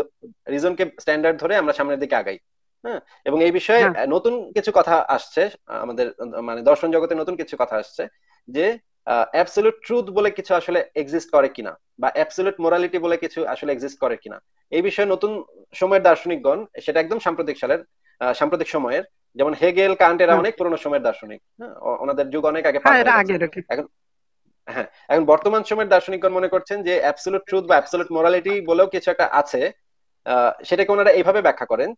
রিজনকে স্ট্যান্ডার্ড ধরে আমরা সামনের দিকে আগাই হ্যাঁ এবং এই বিষয়ে হ্যাঁ। নতুন কিছু কথা আসছে আমাদের মানে দর্শন জগতে নতুন কিছু কথা আসছে যে অ্যাবসলিউট ট্রুথ বলে কিছু আসলে এক্সিস্ট করে কিনা বা অ্যাবসলিউট মোরালিটি বলে কিছু আসলে এক্সিস্ট করে কিনা এই বিষয়ে নতুন সময়ের দার্শনিকগণ সেটা একদম সাম্প্রতিক সালের সাম্প্রতিক সময়ের যেমন হেগেল কান্ট এরা হ্যাঁ। অনেক পুরনো সময়ের দার্শনিক হ্যাঁ ওনাদের যুগ অনেক আগে পার হ্যাঁ এখন বর্তমান সময়ের দার্শনিকগণ মনে করছেন যে অ্যাবসলিউট ট্রুথ বা অ্যাবসলিউট মোরালিটি বলেও কিছু একটা আছে। সেটাকে ওনারা এইভাবে ব্যাখ্যা করেন।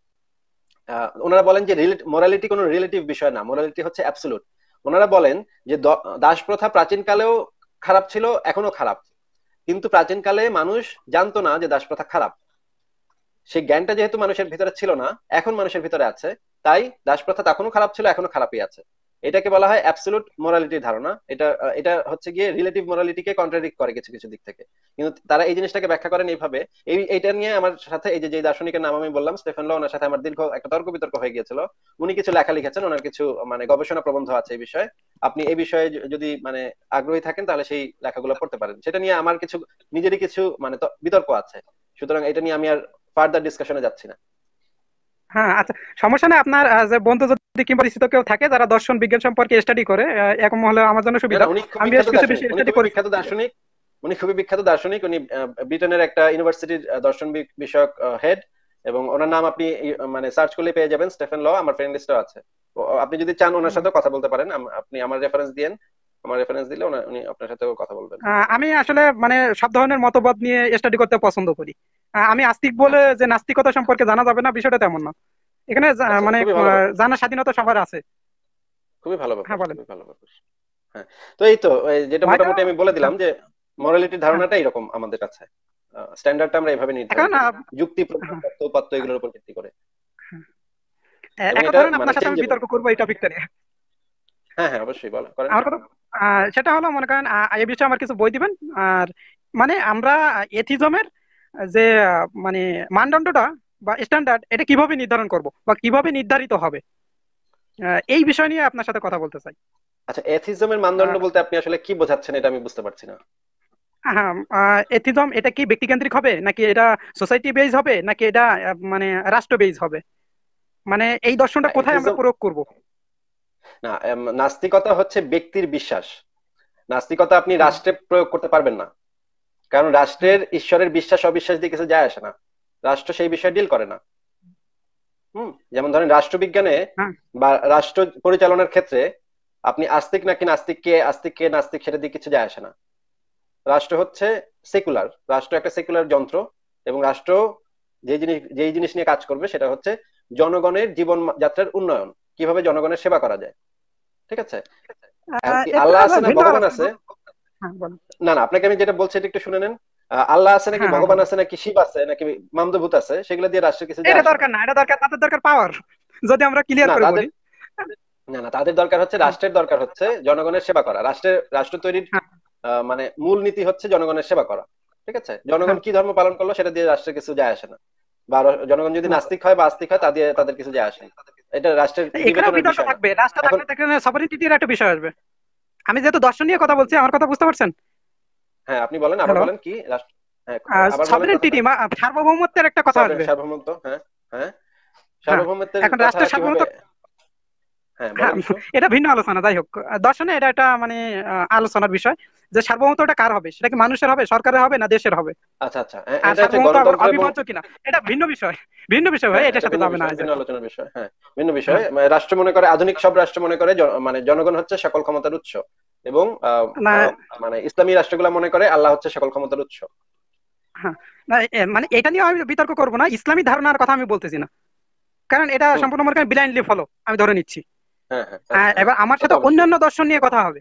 ওনারা বলেন যে মোরালিটি কোনো রিলেটিভ বিষয় না মোরালিটি হচ্ছে অ্যাবসলিউট ওনারা বলেন যে দাস প্রথা প্রাচীন কালেও খারাপ ছিল, এখনও খারাপ। কিন্তু প্রাচীন কালে মানুষ জানতো না যে দাস প্রথা খারাপ। সেই জ্ঞানটা যেহেতু মানুষের ভিতরে ছিল না, এখন মানুষের ভিতরে আছে। তাই দাস প্রথা তখনও খারাপ ছিল, এখনও খারাপই আছে। এটাকে বলা হয় অ্যাবসলিউট মোরালিটির ধারণা। এটা এটা হচ্ছে গিয়ে রিলেটিভ মোরালিটিকে কন্ট্রাডিক্ট করে কিছু কিছু দিক থেকে। কিন্তু তারা এই জিনিসটাকে ব্যাখ্যা করেন এইভাবে। এই, এইটা নিয়ে আমার সাথে এই যে যে দার্শনিকের নাম আমি বললাম, স্টেফেন ল ওনার সাথে আমার দীর্ঘ একটা তর্ক বিতর্ক হয়ে গিয়েছিল। উনি কিছু লেখা লিখেছেন, ওনার কিছু মানে গবেষণা প্রবন্ধ আছে এই বিষয়ে। আপনি এই বিষয়ে যদি মানে আগ্রহী থাকেন, তাহলে সেই লেখাগুলো পড়তে পারেন। সেটা নিয়ে আমার কিছু, নিজেরই কিছু মানে বিতর্ক আছে। সুতরাং এটা নিয়ে আমি আর ফার্দার ডিসকাশনে যাচ্ছি না। হ্যাঁ আচ্ছা সমস্যা নেই। আপনার যে বন্ধু যদি কিংবা পরিচিত কেউ থাকে যারা দর্শন বিজ্ঞান সম্পর্কে স্টাডি করে এরকম হলে আমার জন্য সুবিধা। আমি বেশ কিছু স্টাডি করি বিখ্যাত দার্শনিক। উনি খুবই বিখ্যাত দার্শনিক। উনি ব্রিটেনের একটা ইউনিভার্সিটির দর্শন বিষয়ক হেড এবং ওনার নাম আপনি মানে সার্চ করলে পেয়ে যাবেন। স্টেফেন ল আমার ফ্রেন্ড লিস্টে আছে। আপনি যদি চান ওনার সাথে কথা বলতে পারেন। আপনি আমার রেফারেন্স দিয়েন। আমার রেফারেন্স দিলে উনি আপনার সাথেও কথা বলবেন। আমি আসলে মানে সব ধরনের মতবাদ নিয়ে স্টাডি করতে পছন্দ করি। আমি আস্তিক বলে যে নাস্তিকতা সম্পর্কে জানা যাবে না বিষয়টা তেমন না। এখানে আচ্ছা, মানে জানার স্বাধীনতা সবার আছে। খুবই ভালো ব্যাপার হ্যাঁ, বলেন। ভালো ব্যাপার। হ্যাঁ তো এই তো যেটা মোটামুটি আমি বলে দিলাম যে মোরালিটির ধারণাটা এরকম আমাদের কাছে। স্ট্যান্ডার্ডটা আমরা এভাবে নির্ধারণ যুক্তি উপাত্ত এগুলোর উপর ভিত্তি করে। এখন ধরেন মানে আপনার সাথে আমি বিতর্ক করব এই টপিকটা নিয়ে। হ্যাঁ হ্যাঁ অবশ্যই বলেন করেন। আমার কথা সেটা হলো মনে করেন এই বিষয়ে আমার কিছু বই দিবেন। আর মানে আমরা এথিজমের যে মানে মানদণ্ডটা বা স্ট্যান্ডার্ড এটা কীভাবে নির্ধারণ করব বা কীভাবে নির্ধারিত হবে? এই বিষয় নিয়ে আপনার সাথে কথা বলতে চাই। আচ্ছা এথিজমের মানদণ্ড বলতে আপনি আসলে কি বোঝাচ্ছেন এটা আমি বুঝতে পারছি না। এথিজম এটা কি ব্যক্তিকেন্দ্রিক হবে? নাকি এটা সোসাইটি বেজ হবে? নাকি এটা মানে রাষ্ট্র বেজ হবে? মানে এই দর্শনটা কোথায় আমরা প্রয়োগ করব? না নাস্তিকতা হচ্ছে ব্যক্তির বিশ্বাস। নাস্তিকতা আপনি রাষ্ট্রে প্রয়োগ করতে পারবেন না। কারণ রাষ্ট্রের ঈশ্বরের বিশ্বাস অবিশ্বাস দিয়ে কিছু যায় আসে না। রাষ্ট্র সেই বিষয়ে ডিল করে না। হুম যেমন ধরেন রাষ্ট্রবিজ্ঞানে হ্যাঁ। বা রাষ্ট্র পরিচালনার ক্ষেত্রে আপনি আস্তিক নাকি নাস্তিক কে আস্তিক কে নাস্তিক সেটা দিয়ে কিছু যায় আসে না। রাষ্ট্র হচ্ছে সেকুলার। রাষ্ট্র একটা সেকুলার যন্ত্র এবং রাষ্ট্র যে জিনিস যেই জিনিস নিয়ে কাজ করবে সেটা হচ্ছে জনগণের জীবন যাত্রার উন্নয়ন। কীভাবে জনগণের সেবা করা যায়? ঠিক আছে? আল্লাহ আছে না ভগবান আছে? হ্যাঁ, না না আপনাকে আমি যেটা বলছি এটা একটু শুনে নেন। আল্লাহ আছে নাকি হ্যাঁ, ভগবান আছে নাকি শিব আছে নাকি মামদভূত আছে? সেগুলো দিয়ে রাষ্ট্রের কিছু এটা দরকার না এটা দরকার তাদের দরকার পাওয়ার যদি আমরা ক্লিয়ার করে বলি। না না তাদের দরকার হচ্ছে রাষ্ট্রের দরকার হচ্ছে জনগণের সেবা করা। রাষ্ট্রের রাষ্ট্র তৈরির হ্যাঁ। মানে মূল নীতি হচ্ছে জনগণের সেবা করা। ঠিক আছে? জনগণ হ্যাঁ। কি ধর্ম পালন করল সেটা দিয়ে রাষ্ট্রের কিছু যায় আসে না। বা জনগণ যদি নাস্তিক হয় বা আস্তিক হয় তা দিয়ে তাদের কিছু যায় আসে না। এটা রাষ্ট্রের থাকবে রাষ্ট্র থাকলে এখানে একটা বিষয় আসবে। আমি যেহেতু দর্শন নিয়ে কথা বলছি আমার কথা বুঝতে পারছেন? হ্যাঁ আপনি বলেন আবার বলেন কি? হ্যাঁ সার্বভৌমত্বের একটা কথা আসবে। সার্বভৌমত্ব হ্যাঁ হ্যাঁ। সার্বভৌমত্বের এখন রাষ্ট্রের সার্বভৌমত্ব- হ্যাঁ হ্যাঁ। এটা ভিন্ন আলোচনা যাই হোক। দর্শনে এটা একটা মানে আলোচনার বিষয়। যে সার্বভৌমত্বটা কার হবে? সেটা কি মানুষের হবে সরকারের হবে না দেশের হবে? আচ্ছা আচ্ছা। হ্যাঁ, আর সার্বভৌমত্ব অবিভাজ্য কিনা? এটা ভিন্ন বিষয় ভিন্ন বিষয় ভাই হ্যাঁ, এটার সাথে যাবে না ভিন্ন আলোচনার বিষয় হ্যাঁ ভিন্ন বিষয়। মানে রাষ্ট্র মনে করে আধুনিক সব রাষ্ট্র মনে করে মানে জনগণ হচ্ছে সকল ক্ষমতার উৎস এবং মানে ইসলামী রাষ্ট্রগুলো মনে করে আল্লাহ হচ্ছে সকল ক্ষমতার উৎস। না, মানে এটা নিয়ে আমি বিতর্ক করব না ইসলামী ধারণার কথা আমি বলতেছি না। কারণ এটা সম্পূর্ণ মনে করেন ব্লাইন্ডলি ফলো আমি ধরে নিচ্ছি। হ্যাঁ হ্যাঁ হ্যাঁ, এবার আমার সাথে অন্যান্য দর্শন নিয়ে কথা হবে।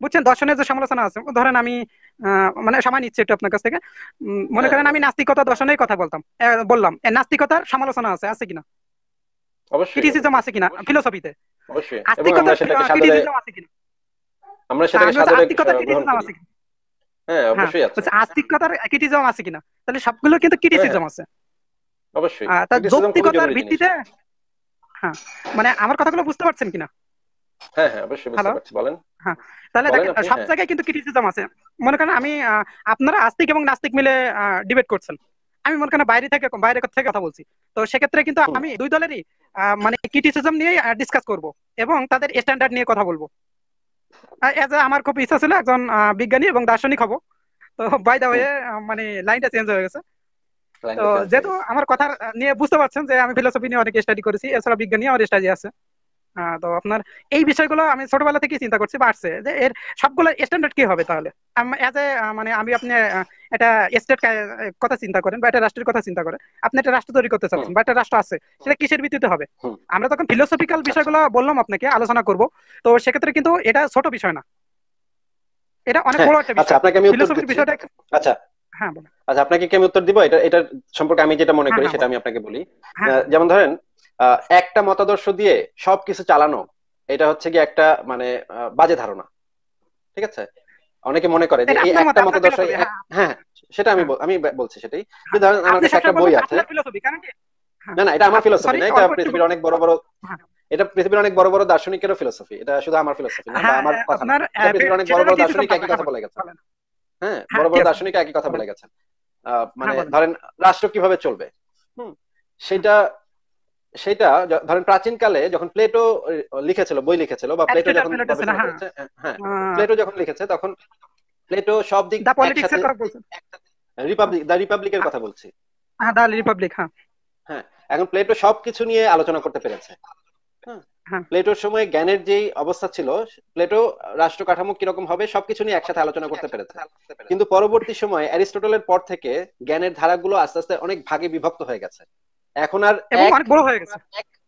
বুঝছেন? দর্শনের যে সমালোচনা আছে ধরেন আমি মানে সময় নিচ্ছি একটু আপনার কাছ থেকে। মনে হ্যাঁ। করেন আমি নাস্তিকতা দর্শনের কথা বলতাম। বললাম নাস্তিকতার সমালোচনা আছে আছে কিনা? অবশ্যই। ক্রিটিসিজম আছে কিনা? ফিলোসফিতে অবশ্যই। আস্তিকতার আমরা সেটাকে সাদরে ক্রিটিসিজম আছে কিনা? আমরা সেটাকে সাদরে গ্রহণ করি। আছে কিনা? হ্যাঁ হ্যাঁ অবশ্যই আছে। আস্তিকতার ক্রিটিসিজম আছে কিনা? তাহলে সবগুলো কিন্তু ক্রিটিসিজম আছে। অবশ্যই। আহ, তার যৌক্তিকতার ভিত্তিতে হ্যাঁ মানে আমার কথাগুলো বুঝতে পারছেন কিনা? হ্যাঁ হ্যাঁ অবশ্যই বুঝতে পারছি বলেন। তাহলে বলেন দেখেন আপনি, সব হ্যাঁ। জায়গায় কিন্তু ক্রিটিসিজম আছে। মনে করেন আমি আপনারা আস্তিক এবং নাস্তিক মিলে ডিবেট করছেন। আমি মনে করেন বাইরে থেকে বাইরে থেকে কথা বলছি। তো সেক্ষেত্রে কিন্তু আমি দুই দলেরই মানে ক্রিটিসিজম নিয়ে ডিসকাস করব এবং তাদের স্ট্যান্ডার্ড নিয়ে কথা বলব। এজ আমার খুব ইচ্ছা ছিল একজন বিজ্ঞানী এবং দার্শনিক হব। তো বাই দা ওয়ে মানে লাইনটা চেঞ্জ হয়ে গেছে। তো যেহেতু আমার কথা নিয়ে বুঝতে পারছেন যে আমি ফিলোসফি নিয়ে অনেক স্টাডি করেছি এছাড়া বিজ্ঞান নিয়ে আমার স্টাডি আছে। তো আপনার এই বিষয়গুলো আমি ছোটবেলা থেকেই চিন্তা করছি বাড়ছে যে এর সবগুলো স্ট্যান্ডার্ড কি হবে তাহলে? এজ এ মানে আমি আপনি একটা স্টেট কথা চিন্তা করেন বা একটা রাষ্ট্রের কথা চিন্তা করেন। আপনি একটা রাষ্ট্র তৈরি করতে চাচ্ছেন বা একটা রাষ্ট্র আছে সেটা কিসের ভিত্তিতে হবে? আমরা তখন ফিলোসফিক্যাল বিষয়গুলো বললাম আপনাকে আলোচনা করব। তো সেক্ষেত্রে কিন্তু এটা ছোট বিষয় না। এটা অনেক হ্যাঁ, বড় একটা আচ্ছা বিষয়। আপনাকে আমি ফিলোসফির বিষয়টা আচ্ছা। হ্যাঁ আচ্ছা আপনাকে কি আমি উত্তর দিব? এটা এটা সম্পর্কে আমি যেটা মনে করি হ্যাঁ, সেটা আমি আপনাকে বলি। হ্যাঁ। যেমন ধরেন একটা মতাদর্শ দিয়ে সবকিছু চালানো এটা হচ্ছে কি একটা মানে বাজে ধারণা। ঠিক আছে? অনেকে মনে করে যে এই একটা মতাদর্শ হ্যাঁ। সেটা আমি আমি বলছি সেটাই। ধরেন আমার কাছে একটা বই আছে। কি? না না এটা আমার ফিলোসফি না এটা পৃথিবীর অনেক বড় বড় হ্যাঁ। এটা পৃথিবীর অনেক বড় বড় দার্শনিকেরও ফিলোসফি এটা শুধু আমার ফিলোসফি না হ্যাঁ, আমার কথা না। পৃথিবীর অনেক বড় বড় দার্শনিক একই কথা বলে গেছে। হ্যাঁ হ্যাঁ, বড় বড় দার্শনিক একই কথা বলে গেছেন আহ, মানে ধরেন রাষ্ট্র কীভাবে চলবে? হুম সেটা সেটা য- ধরেন প্রাচীনকালে যখন প্লেটো লিখেছিল বই লিখেছিল বা প্লেটো যখন প্লেটো হ্যাঁ। হ্যাঁ আহ, প্লেটো যখন লিখেছে তখন প্লেটো সব দিক রিপাবলিক দ্য রিপাবলিকের কথা বলছি হ্যাঁ দ্য রিপাবলিক হ্যাঁ এখন প্লেটো সবকিছু নিয়ে আলোচনা করতে পেরেছে হ্যাঁ। হ্যাঁ। প্লেটোর সময় জ্ঞানের যেই অবস্থা ছিল প্লেটো রাষ্ট্র কাঠামো কীরকম হবে সবকিছু নিয়ে একসাথে আলোচনা করতে পেরেছে কিন্তু পরবর্তী সময় অ্যারিস্টটলের পর থেকে জ্ঞানের ধারাগুলো আস্তে আস্তে অনেক ভাগে বিভক্ত হয়ে গেছে এখন আর এক অনেক বড় হয়ে গেছে।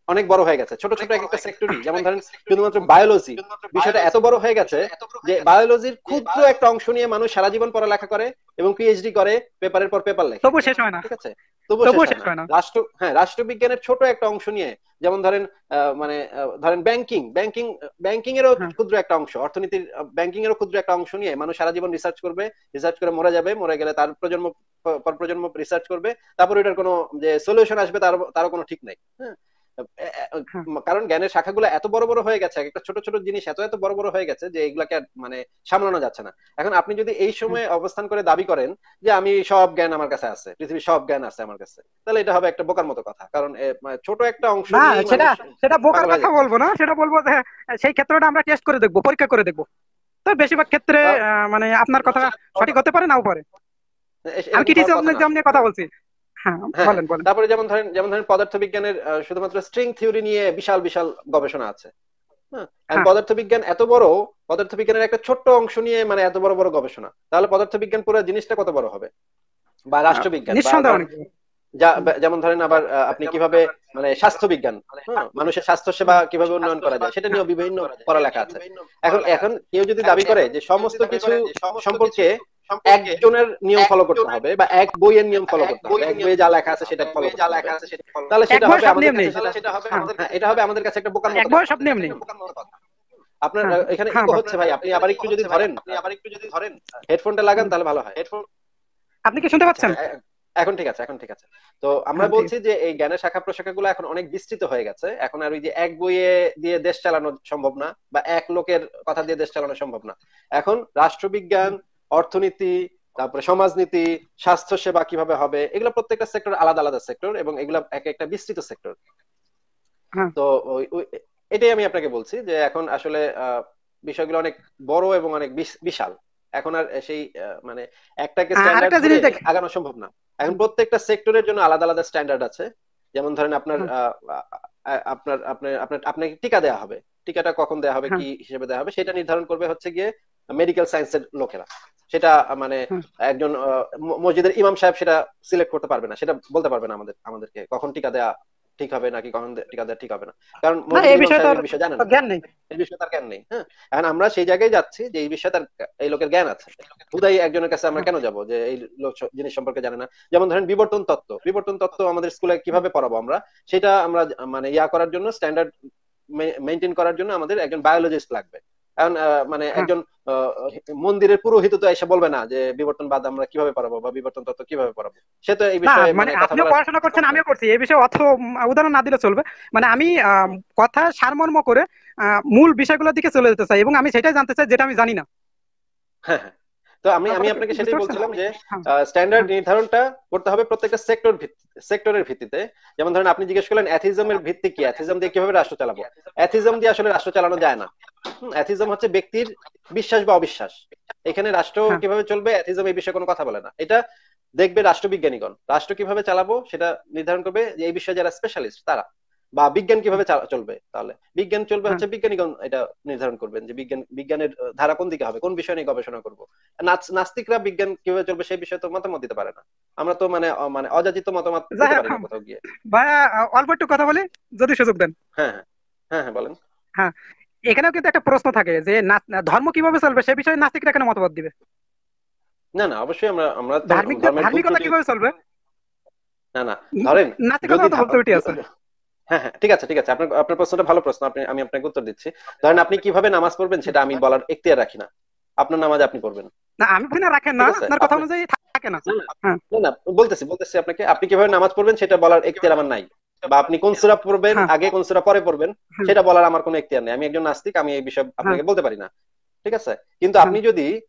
অনেক বড় হয়ে গেছে। ছোট ছোট এক একটা সেক্টরই যেমন ধরেন শুধুমাত্র বায়োলজি বিষয়টা এত বড় হয়ে গেছে যে বায়োলজির ক্ষুদ্র একটা অংশ নিয়ে মানুষ সারা জীবন পড়ালেখা করে এবং পিএইচডি করে পেপারের পর পেপার লেখে। তবু শেষ হয় না। ঠিক আছে? তবুও শেষ হয় না। রাষ্ট্র হ্যাঁ রাষ্ট্রবিজ্ঞানের ছোট একটা অংশ নিয়ে যেমন ধরেন আহ, মানে ধরেন ব্যাংকিং ব্যাংকিং ব্যাংকিং এরও। ক্ষুদ্র একটা অংশ। অর্থনীতির ব্যাংকিং এরও ক্ষুদ্র একটা অংশ নিয়ে মানুষ সারা জীবন রিসার্চ করবে রিসার্চ করে মরে যাবে মরে গেলে তার প্রজন্ম পর প্রজন্ম রিসার্চ করবে তারপর এটার কোনো যে সলিউশন আসবে তার তারও কোনো ঠিক নাই। হ্যাঁ। কারণ জ্ঞানের শাখাগুলো এত বড় বড় হয়ে গেছে একটা ছোট ছোট জিনিস এত এত বড় বড় হয়ে গেছে যে এগুলাকে মানে সামলানো যাচ্ছে না। এখন আপনি যদি এই সময়ে অবস্থান করে দাবি করেন যে আমি সব জ্ঞান আমার কাছে আছে পৃথিবীর সব জ্ঞান আছে আমার কাছে তাহলে এটা হবে একটা বোকার মতো কথা। কারণ ছোট একটা অংশ সেটা সেটা বোকার কথা বলব না সেটা বলব যে সেই ক্ষেত্রটা আমরা টেস্ট করে দেখব পরীক্ষা করে দেখব। তো বেশিরভাগ ক্ষেত্রে মানে আপনার কথা সঠিক হতে পারে নাও পারে। আমি। ক্রিটিসিজম নিয়ে কথা বলছি? হ্যাঁ হ্যাঁ, বলেন বলেন। তারপরে যেমন ধরেন যেমন ধরেন পদার্থবিজ্ঞানের শুধুমাত্র স্ট্রিং থিওরি নিয়ে বিশাল বিশাল গবেষণা আছে। হ্যাঁ। পদার্থবিজ্ঞান এত বড় পদার্থবিজ্ঞানের একটা ছোট্ট অংশ নিয়ে মানে এত বড় বড় গবেষণা তাহলে পদার্থবিজ্ঞান পুরো জিনিসটা কত বড় হবে? বা রাষ্ট্রবিজ্ঞান যেমন ধরেন আবার আপনি কীভাবে মানে স্বাস্থ্য বিজ্ঞান মানুষের স্বাস্থ্য সেবা কীভাবে উন্নয়ন করা যায় সেটা নিয়ে বিভিন্ন পড়ালেখা আছে। এখন এখন কেউ যদি দাবি করে যে সমস্ত কিছু সম্পর্কে একজনের নিয়ম ফলো করতে হবে বা এক বইয়ের নিয়ম ফলো করতে হবে। এক বইয়ে যা লেখা আছে সেটা ফলো করতে হবে। তাহলে সেটা এক বইয়ে হবে আমাদের কাছে সেটা- সেটা হবে হ্যাঁ। আমাদের- হ্যাঁ, এটা হবে আমাদের কাছে একটা বোকার মতো এক বয়স সব নিয়ম নেই আপনার হ্যাঁ। এখানে হ্যাঁ, ইকো হচ্ছে ভাই। আপনি আবার একটু যদি ধরেন। আপনি আবার একটু যদি ধরেন। হেডফোনটা লাগান তাহলে ভালো হয়। হেডফোন আপনি কি শুনতে পাচ্ছেন? হ্যাঁ, এখন ঠিক আছে এখন ঠিক আছে। তো আমরা হ্যাঁ, বলছি যে এই জ্ঞানের শাখা প্রশাখাগুলো এখন অনেক বিস্তৃত হয়ে গেছে। এখন আর ওই যে এক বইয়ে দিয়ে দেশ চালানো সম্ভব না বা এক লোকের কথা দিয়ে দেশ চালানো সম্ভব না। এখন রাষ্ট্রবিজ্ঞান অর্থনীতি তারপরে সমাজনীতি স্বাস্থ্য সেবা কীভাবে হবে এগুলো প্রত্যেকটা সেক্টর আলাদা আলাদা সেক্টর এবং এগুলো এক একটা বিস্তৃত সেক্টর হ্যাঁ। তো এটাই আমি আপনাকে বলছি যে এখন আসলে বিষয়গুলো অনেক বড় এবং অনেক বিশাল। এখন আর সেই মানে একটাকে স্ট্যান্ডার্ড আগানো সম্ভব না। এখন প্রত্যেকটা সেক্টরের জন্য আলাদা আলাদা স্ট্যান্ডার্ড আছে। যেমন ধরেন আপনার আপনার আপনার আপনার আপনাকে টিকা দেওয়া হবে। টিকাটা কখন দেওয়া হবে হ্যাঁ। কি হিসেবে দেওয়া হবে সেটা নির্ধারণ করবে হচ্ছে গিয়ে মেডিকেল সায়েন্সের লোকেরা। সেটা মানে একজন মসজিদের ইমাম সাহেব সেটা সিলেক্ট করতে পারবে না। সেটা বলতে পারবে না আমাদের আমাদেরকে কখন টিকা দেওয়া ঠিক হবে নাকি কখন টিকা দেওয়া ঠিক হবে না। কারণ এই বিষয়ে তো সাহেব এই বিষয়ে জানে না। জ্ঞান নেই। এই বিষয়ে তার জ্ঞান নেই হ্যাঁ। এখন আমরা সেই জায়গায় যাচ্ছি যে এই বিষয়ে তার এই লোকের জ্ঞান আছে। হুদাই একজনের কাছে আমরা কেন যাব যে এই লোক জিনিস সম্পর্কে জানে না? যেমন ধরেন বিবর্তন তত্ত্ব। বিবর্তন তত্ত্ব আমাদের স্কুলে কীভাবে পড়াবো আমরা? সেটা আমরা মানে ইয়া করার জন্য স্ট্যান্ডার্ড মেনটেন করার জন্য আমাদের একজন বায়োলজিস্ট লাগবে। মানে হ্যাঁ। একজন মন্দিরের পুরোহিত তো এসে বলবে না যে বিবর্তনবাদ আমরা কীভাবে পারাবো বা বিবর্তন তত্ত্ব কীভাবে পারাবো সে তো এই বিষয়ে মানে আপনি আপনিও পড়াশোনা করছেন আমিও করছি। এই বিষয়ে অর্থ উদাহরণ না দিলে চলবে। মানে আমি আহ, কথা সারমর্ম করে আহ, মূল বিষয়গুলোর দিকে চলে যেতে চাই এবং আমি সেটাই জানতে চাই যেটা আমি জানি না। হ্যাঁ হ্যাঁ। তো আমি আমি আপনাকে সেটাই বলছিলাম যে। স্ট্যান্ডার্ড নির্ধারণটা করতে হবে প্রত্যেকটা সেক্টর সেক্টরের ভিত্তিতে। যেমন ধরেন আপনি জিজ্ঞেস করলেন অ্যাথিজমের ভিত্তি কি? অ্যাথিজম দিয়ে কীভাবে রাষ্ট্র চালাবো? অ্যাথিজম দিয়ে আসলে রাষ্ট্র চালানো যায় না। অ্যাথিজম হচ্ছে ব্যক্তির বিশ্বাস বা অবিশ্বাস। এখানে রাষ্ট্র হ্যাঁ। কীভাবে চলবে অ্যাথিজম এই বিষয়ে কোনো কথা বলে না। এটা দেখবে রাষ্ট্রবিজ্ঞানীগণ। রাষ্ট্র কীভাবে চালাবো সেটা নির্ধারণ করবে যে এই বিষয়ে যারা স্পেশালিস্ট তারা। বা বিজ্ঞান কীভাবে চলবে তাহলে? বিজ্ঞান চলবে হ্যাঁ। হচ্ছে বিজ্ঞানীগণ এটা নির্ধারণ করবেন যে বিজ্ঞান বিজ্ঞানের ধারা কোন দিকে হবে কোন বিষয় নিয়ে গবেষণা করব। নাস্তিকরা বিজ্ঞান কীভাবে চলবে সেই বিষয়ে তো মতামত দিতে পারে না। আমরা তো মানে মানে অযাচিত মতামত দিতে পারি কোথাও গিয়ে। ভাইয়া অল্প একটু কথা বলি যদি সুযোগ দেন। হ্যাঁ হ্যাঁ। হ্যাঁ হ্যাঁ বলেন। এখানেও কিন্তু একটা প্রশ্ন থাকে যে ধর্ম কীভাবে চলবে সে বিষয়ে নাস্তিকরা কেন মতামত দিবে? না না অবশ্যই আমরা আমরা ধার্মিকতা কীভাবে চলবে? না না ধরেন নাস্তিকতা তো বলতে আছে। হ্যাঁ হ্যাঁ ঠিক আছে ঠিক আছে। আপনার আপনার প্রশ্নটা ভালো প্রশ্ন আপনি আমি আপনাকে উত্তর দিচ্ছি। ধরেন আপনি কীভাবে নামাজ পড়বেন সেটা আমি বলার এখতিয়ার রাখি না। আপনার নামাজ আপনি পড়বেন। না আমি না রাখেন না আপনার কথা অনুযায়ী থাকে না না, না, হ্যাঁ। না না বলতেছি বলতেছি আপনাকে আপনি কীভাবে নামাজ পড়বেন সেটা বলার এখতিয়ার আমার নাই। বা আপনি কোন সূরা পড়বেন হ্যাঁ। আগে কোন সূরা পরে পড়বেন সেটা বলার আমার কোনো এখতিয়ার নেই। আমি একজন নাস্তিক আমি এই বিষয়ে আপনাকে বলতে পারি না। ঠিক আছে? কিন্তু আপনি যদি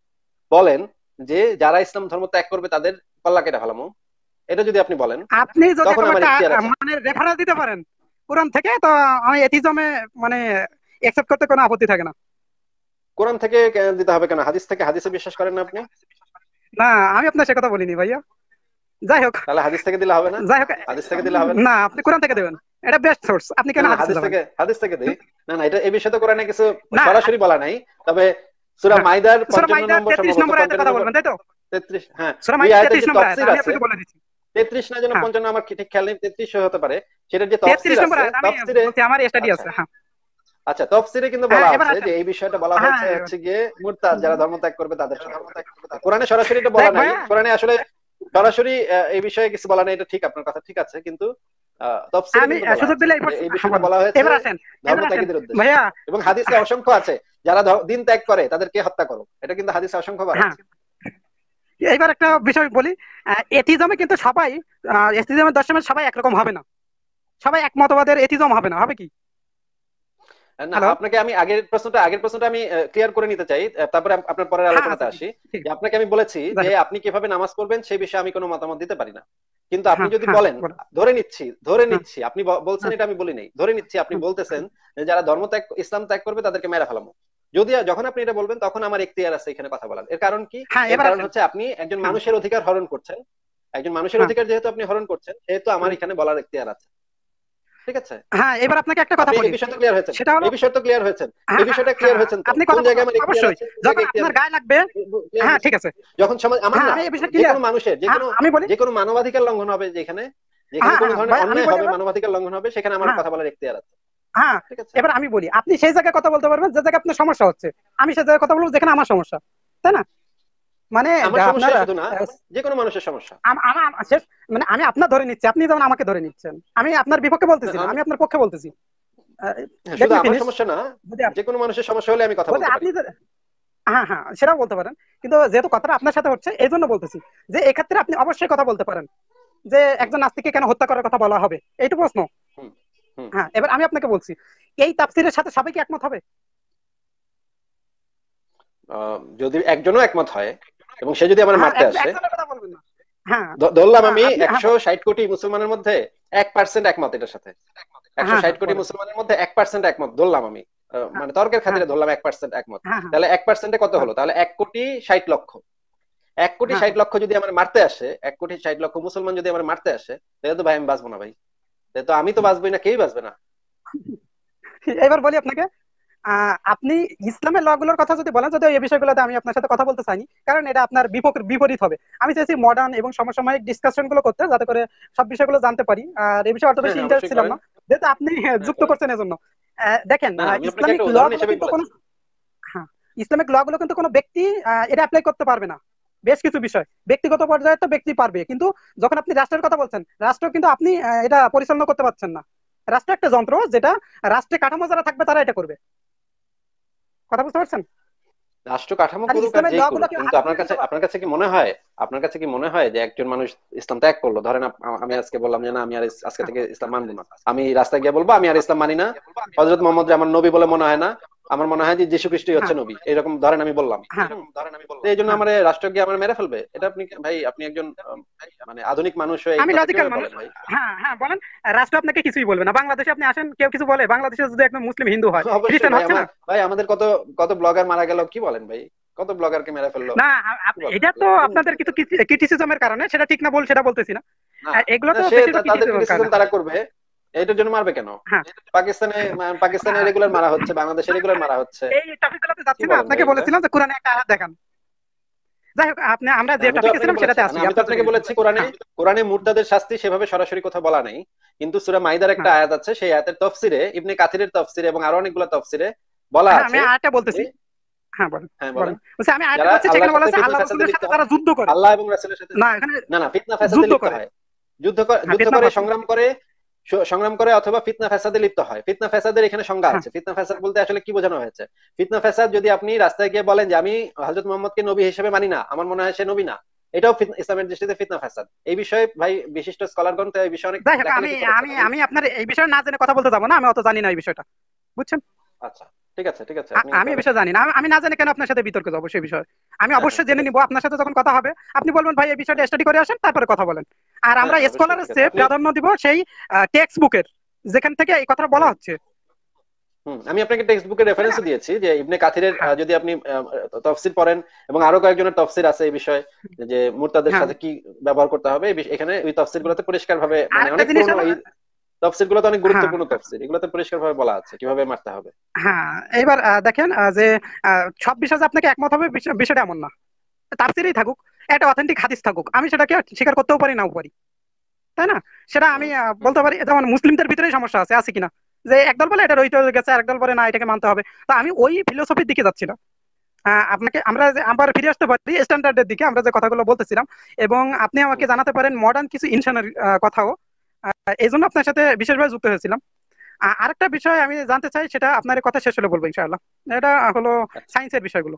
বলেন যে যারা ইসলাম ধর্ম ত্যাগ করবে তাদের পাল্লা কেটে ফেলামো। এটা যদি আপনি বলেন আপনি যদি। মানে রেফারেন্স দিতে পারেন। কোরআন থেকে তো আমি এথিজমে মানে একসেপ্ট করতে কোনো আপত্তি থাকে না। কোরআন থেকে কেন দিতে হবে কেন? হাদিস থেকে হাদিসে বিশ্বাস করেন না আপনি? না আমি আপনার সে কথা বলিনি ভাইয়া। যাই হোক। তাহলে হাদিস থেকে দিলে হবে না? যাই হোক। হাদিস থেকে দিলে হবে না? না আপনি কোরআন থেকে দেবেন। এটা বেস্ট সোর্স আপনি কেন হাদিস থেকে হাদিস থেকে দেই। না না এটা এই বিষয়ে তো কোরআনে কিছু। সরাসরি বলা নাই। তবে সূরা হ্যাঁ। মাইদার সূরা 55 নম্বর 33 নম্বর আয়াতের কথা বলবেন তাই তো? 33 হ্যাঁ। সূরা মাইদার 33 নম্বর আয়াত আমি আপনাকে বলে দিচ্ছি 33 না যেন হ্যাঁ। 55 আমার ঠিক খেয়াল নেই 33 হতে পারে। সেটার যে আছে আমার স্টাডি আচ্ছা। আছে হ্যাঁ। আচ্ছা তফসিরে কিন্তু হ্যাঁ, বলা আছে যে এই বিষয়টা বলা হ্যাঁ, হয়েছে হচ্ছে গিয়ে মুরতাদ যারা ধর্ম ত্যাগ করবে তাদের কোরআনে সরাসরি এটা বলা নাই। কোরআনে আসলে সরাসরি এই বিষয়ে কিছু বলা নাই এটা ঠিক আপনার কথা ঠিক আছে কিন্তু ভাইয়া এবং হাদিসে অসংখ্য আছে যারা দিন ত্যাগ করে তাদেরকে হত্যা করো? এটা কিন্তু হাদিসে অসংখ্য হ্যাঁ। আছে এইবার একটা বিষয় বলি এথিজমে কিন্তু সবাই এথিজমের দর্শনে সবাই একরকম হবে না। সবাই এক মতবাদের এথিজম হবে না হবে কি? না আপনাকে আমি আগের প্রশ্নটা আগের প্রশ্নটা আমি ক্লিয়ার করে নিতে চাই। তারপরে আপনার পরের হ্যাঁ, আলোচনাতে আচ্ছা, আসি। যে আপনাকে আমি বলেছি যে আপনি কীভাবে নামাজ পড়বেন সেই বিষয়ে আমি কোনো মতামত দিতে পারি না। কিন্তু আপনি হ্যাঁ, যদি হ্যাঁ, বলেন ধরে নিচ্ছি ধরে হ্যাঁ। নিচ্ছি আপনি বলছেন এটা আমি বলি নাই ধরে নিচ্ছি আপনি বলতেছেন যারা ধর্ম ত্যাগ ইসলাম ত্যাগ করবে তাদেরকে মেরে ফেলামো যদি যখন আপনি এটা বলবেন তখন আমার এখতিয়ার আছে এখানে কথা বলার। এর কারণ কি? হ্যাঁ, এর কারণ হচ্ছে আপনি একজন হ্যাঁ। মানুষের অধিকার হরণ করছেন। একজন মানুষের হ্যাঁ। অধিকার যেহেতু আপনি হরণ করছেন সেহেতু আমার এখানে বলার এখতিয়ার আছে। ঠিক আছে? হ্যাঁ এবার আপনাকে একটা কথা বলি এই বিষয়টা ক্লিয়ার হয়েছেন। সেটা হলো এই বিষয় তো ক্লিয়ার হয়েছেন এই বিষয়টা ক্লিয়ার আপনি কোন জায়গায় আমার অবশ্যই। যখন আপনার গায়ে লাগবে হ্যাঁ ঠিক আছে। যখন সমাজ আমার না আমি এই বিষয়ে যে মানুষের যে হ্যাঁ, কোনো আমি বলি। যে কোনো মানবাধিকার লঙ্ঘন হবে যেখানে যেখানে হ্যাঁ, কোনো ধরনের অন্যায় হবে মানবাধিকার লঙ্ঘন হবে সেখানে আমার হ্যাঁ। কথা বলার এখতিয়ার আছে। হ্যাঁ এবার আমি বলি আপনি সেই জায়গায় কথা বলতে পারবেন যে জায়গায় আপনার সমস্যা হচ্ছে। আমি সেই জায়গায় কথা বলব যেখানে আমার সমস্যা তাই না? মানে আমার যা কোনো মানুষের সমস্যা। মানে আমি আপনার ধরে নিচ্ছি আপনি যেমন আমাকে ধরে নিচ্ছেন। আমি আপনার বিপক্ষে বলতেছি আমি- আপনার পক্ষে বলতেছি। হ্যাঁ, Let শুধু আমার সমস্যা না যে কোনো মানুষের সমস্যা হলে আমি কথা বলতে আপনি হ্যাঁ হ্যাঁ সেটাও বলতে পারেন। কিন্তু যেহেতু কথাটা আপনার সাথে হচ্ছে এই জন্য বলতেছি যে এক্ষেত্রে আপনি অবশ্যই কথা বলতে পারেন। যে একজন নাস্তিককে কেন হত্যা করার কথা বলা হবে এইটু প্রশ্ন। হ্যাঁ এবার আমি আপনাকে বলছি এই তাফসিরের সাথে সবাই কি একমত হবে? যদি একজনও একমত হয় এবং সে যদি আমার হ্যাঁ, মারতে আসে। হ্যাঁ। ধরলাম আমি হ্যাঁ, একশো ষাট কোটি মুসলমানের মধ্যে এক পার্সেন্ট একমত এটার সাথে। একশো হ্যাঁ, ষাট কোটি মুসলমানের মধ্যে এক পার্সেন্ট একমত ধরলাম আমি। মানে তর্কের খাতিরে ধরলাম এক পার্সেন্ট একমত। হ্যাঁ হ্যাঁ। তাহলে এক পার্সেন্টে কত হলো? তাহলে এক কোটি ষাট লক্ষ। এক কোটি হ্যাঁ। ষাট লক্ষ যদি আমার মারতে আসে এক কোটি ষাট লক্ষ মুসলমান যদি আমার মারতে আসে তাহলে তো ভাই আমি বাঁচবো না ভাই। তো আমি তো বাঁচবোই না কেউই বাঁচবে না। এবার বলি আপনাকে আপনি ইসলামের ল গুলোর কথা যদি বলেন যদি এই বিষয়গুলোতে আমি আপনার সাথে কথা বলতে চাইনি কারণ এটা আপনার বিপরীত হবে। আমি চাইছি মডার্ন এবং সমসাময়িক ডিসকাশনগুলো করতে যাতে করে সব বিষয়গুলো জানতে পারি। আর এই বিষয়ে অত বেশি হ্যাঁ, ইন্টারেস্ট ছিলাম না। যেহেতু আপনি যুক্ত করছেন এজন্য। দেখেন ইসলামিক ল কিন্তু কোনো হ্যাঁ ইসলামিক ল গুলো কিন্তু কোনো ব্যক্তি এটা অ্যাপ্লাই করতে পারবে না। বেশ কিছু বিষয়। ব্যক্তিগত পর্যায়ে তো ব্যক্তি পারবে। কিন্তু যখন আপনি রাষ্ট্রের কথা বলছেন রাষ্ট্র কিন্তু আপনি এটা পরিচালনা করতে পারছেন না। রাষ্ট্র একটা যন্ত্র যেটা রাষ্ট্রে কাঠামো যারা থাকবে তারা এটা করবে। কথা বুঝতে পারছেন? রাষ্ট্র কাঠামো করুক আর ইসলামের যেই করুক কিন্তু আপনার কাছে আপনার কাছে কি মনে হয় আপনার কাছে কি মনে হয় যে একজন মানুষ ইসলাম ত্যাগ করল? ধরেন আমি আজকে বললাম যে না আমি আর আজকে থেকে ইসলাম মানবো না। আমি রাস্তায় গিয়ে বলব আমি আর ইসলাম মানি না। হজরত মোহাম্মদ আমার নবী বলে মনে হয় না আমার মনে হয় যে যীশু খ্রিস্টই হচ্ছে নবী। এরকম ধরেন আমি বললাম। হ্যাঁ। এই জন্য আমার রাষ্ট্র গিয়ে আমার মেরে ফেলবে। এটা আপনি ভাই আপনি একজন মানে আধুনিক মানুষ হয়ে আমি লজিক্যাল মানুষ। হ্যাঁ হ্যাঁ বলেন। রাষ্ট্র আপনাকে কিছুই বলবে না। বাংলাদেশে আপনি আসেন কেউ কিছু বলে। বাংলাদেশে যদি একদম মুসলিম হিন্দু হয় খ্রিস্টান হচ্ছে না? ভাই আমাদের কত কত ব্লগার মারা গেল কি বলেন ভাই? কত ব্লগারকে মেরে ফেলল? না এটা তো আপনাদের কিছু ক্রিটিসিজমের কারণে সেটা ঠিক না বল সেটা বলতেছি না। এগুলো তো তারা করবে। এটার জন্য মারবে কেন? হ্যাঁ। পাকিস্তানে পাকিস্তানে রেগুলার মারা হচ্ছে বাংলাদেশে রেগুলার মারা হচ্ছে। এই টপিকগুলোতে যাচ্ছি না আপনাকে বলেছিলাম যে কোরআনে একটা আয়াত দেখান। যাই হোক আপনি আমরা যে টপিকে ছিলাম সেটাতে আসি আমি আপনাকে বলেছি কোরআনে কোরআনে মুরতাদের শাস্তি সেভাবে সরাসরি কথা বলা নেই কিন্তু সূরা মাইদার একটা হ্যাঁ। আয়াত আছে সেই আয়াতের তফসিরে ইবনে কাথিরের তফসিরে এবং আরও অনেকগুলো তফসিরে বলা হ্যাঁ, আছে। আমি আয়াতটা বলতেছি। হ্যাঁ বলেন হ্যাঁ বলেন। আমি আয়াতটা বলছি সেখানে বলা আছে সাথে আল্লাহ রাসূলের সাথে তারা যুদ্ধ করে। আল্লাহ এবং রাসূলের সাথে না এখানে না না ফিতনা ফাসাদে যুদ্ধ করে। যুদ্ধ করে যুদ্ধ করে। সংগ্রাম করে সংগ্রাম করে অথবা ফিতনা ফ্যাসাদে লিপ্ত হয়। ফিতনা ফ্যাসাদের এখানে সংজ্ঞা হ্যাঁ। আছে ফিতনা ফ্যাসাদ বলতে আসলে কি বোঝানো হয়েছে? ফিতনা ফ্যাসাদ যদি আপনি রাস্তায় গিয়ে বলেন যে আমি হজরত মোহাম্মদকে নবী হিসেবে মানি না আমার মনে হয় সে নবী না এটাও ইসলামের দৃষ্টিতে ফিতনা ফাসাদ এই বিষয়ে ভাই বিশিষ্ট স্কলারগণ তো এই বিষয়ে অনেক আমি আমি আমি আপনার এই বিষয়ে না জেনে কথা বলতে যাব না আমি অত জানি না এই বিষয়টা। বুঝছেন? আচ্ছা ঠিক আছে ঠিক আছে আমি বিষয়ে জানি না। আমি- না জানি কেন আপনার সাথে বিতর্কে যাব সেই বিষয়ে। আমি হ্যাঁ, অবশ্যই হ্যাঁ, জেনে নিব। আপনার সাথে যখন কথা হবে আপনি বলবেন ভাই এই বিষয়টা স্টাডি করে আসেন তারপরে কথা বলেন। আর আমরা হ্যাঁ, স্কলারের চেয়ে প্রাধান্য দিব সেই টেক্সট বুকের যেখান থেকে এই কথাটা বলা হচ্ছে। আমি আপনাকে টেক্সট বুকের রেফারেন্স দিয়েছি যে ইবনে কাথিরের হ্যাঁ। যদি আপনি তফসির পড়েন এবং আরও কয়েকজনের তফসির আছে এই বিষয়ে যে মুরতাদের হ্যাঁ। সাথে কি ব্যবহার করতে হবে এখানে ওই তফসির গুলোতে পরিষ্কার ভাবে মানে অনেক তফসিরগুলো তো অনেক হ্যাঁ। গুরুত্বপূর্ণ তফসির এগুলোতে পরিষ্কার ভাবে বলা আছে কীভাবে মারতে হবে। হ্যাঁ এবার দেখেন যে সব বিষয়ে আপনাকে একমত হবে বিষয়টা এমন না। তাফসিরেই থাকুক একটা অথেন্টিক হাদিস থাকুক আমি সেটাকে স্বীকার করতেও পারি নাও পারি। তাই না? সেটা আমি বলতে পারি যেমন মুসলিমদের ভিতরেই সমস্যা আছে আছে কিনা? যে একদল বলে এটা রহিত হয়ে গেছে আরেকদল বলে না এটাকে মানতে হবে। তো আমি ওই ফিলোসফির দিকে যাচ্ছি না। আপনাকে আমরা যে আবার ফিরে আসতে পারি স্ট্যান্ডার্ডের দিকে আমরা যে কথাগুলো বলতেছিলাম এবং আপনি আমাকে জানাতে পারেন মডার্ন কিছু ইনসানের কথাও। এই জন্য আপনার সাথে বিশেষভাবে যুক্ত হয়েছিলাম। আরেকটা বিষয় আমি জানতে চাই সেটা আপনার কথা শেষ হলে বলব ইনশাআল্লাহ। এটা হলো সায়েন্সের বিষয়গুলো।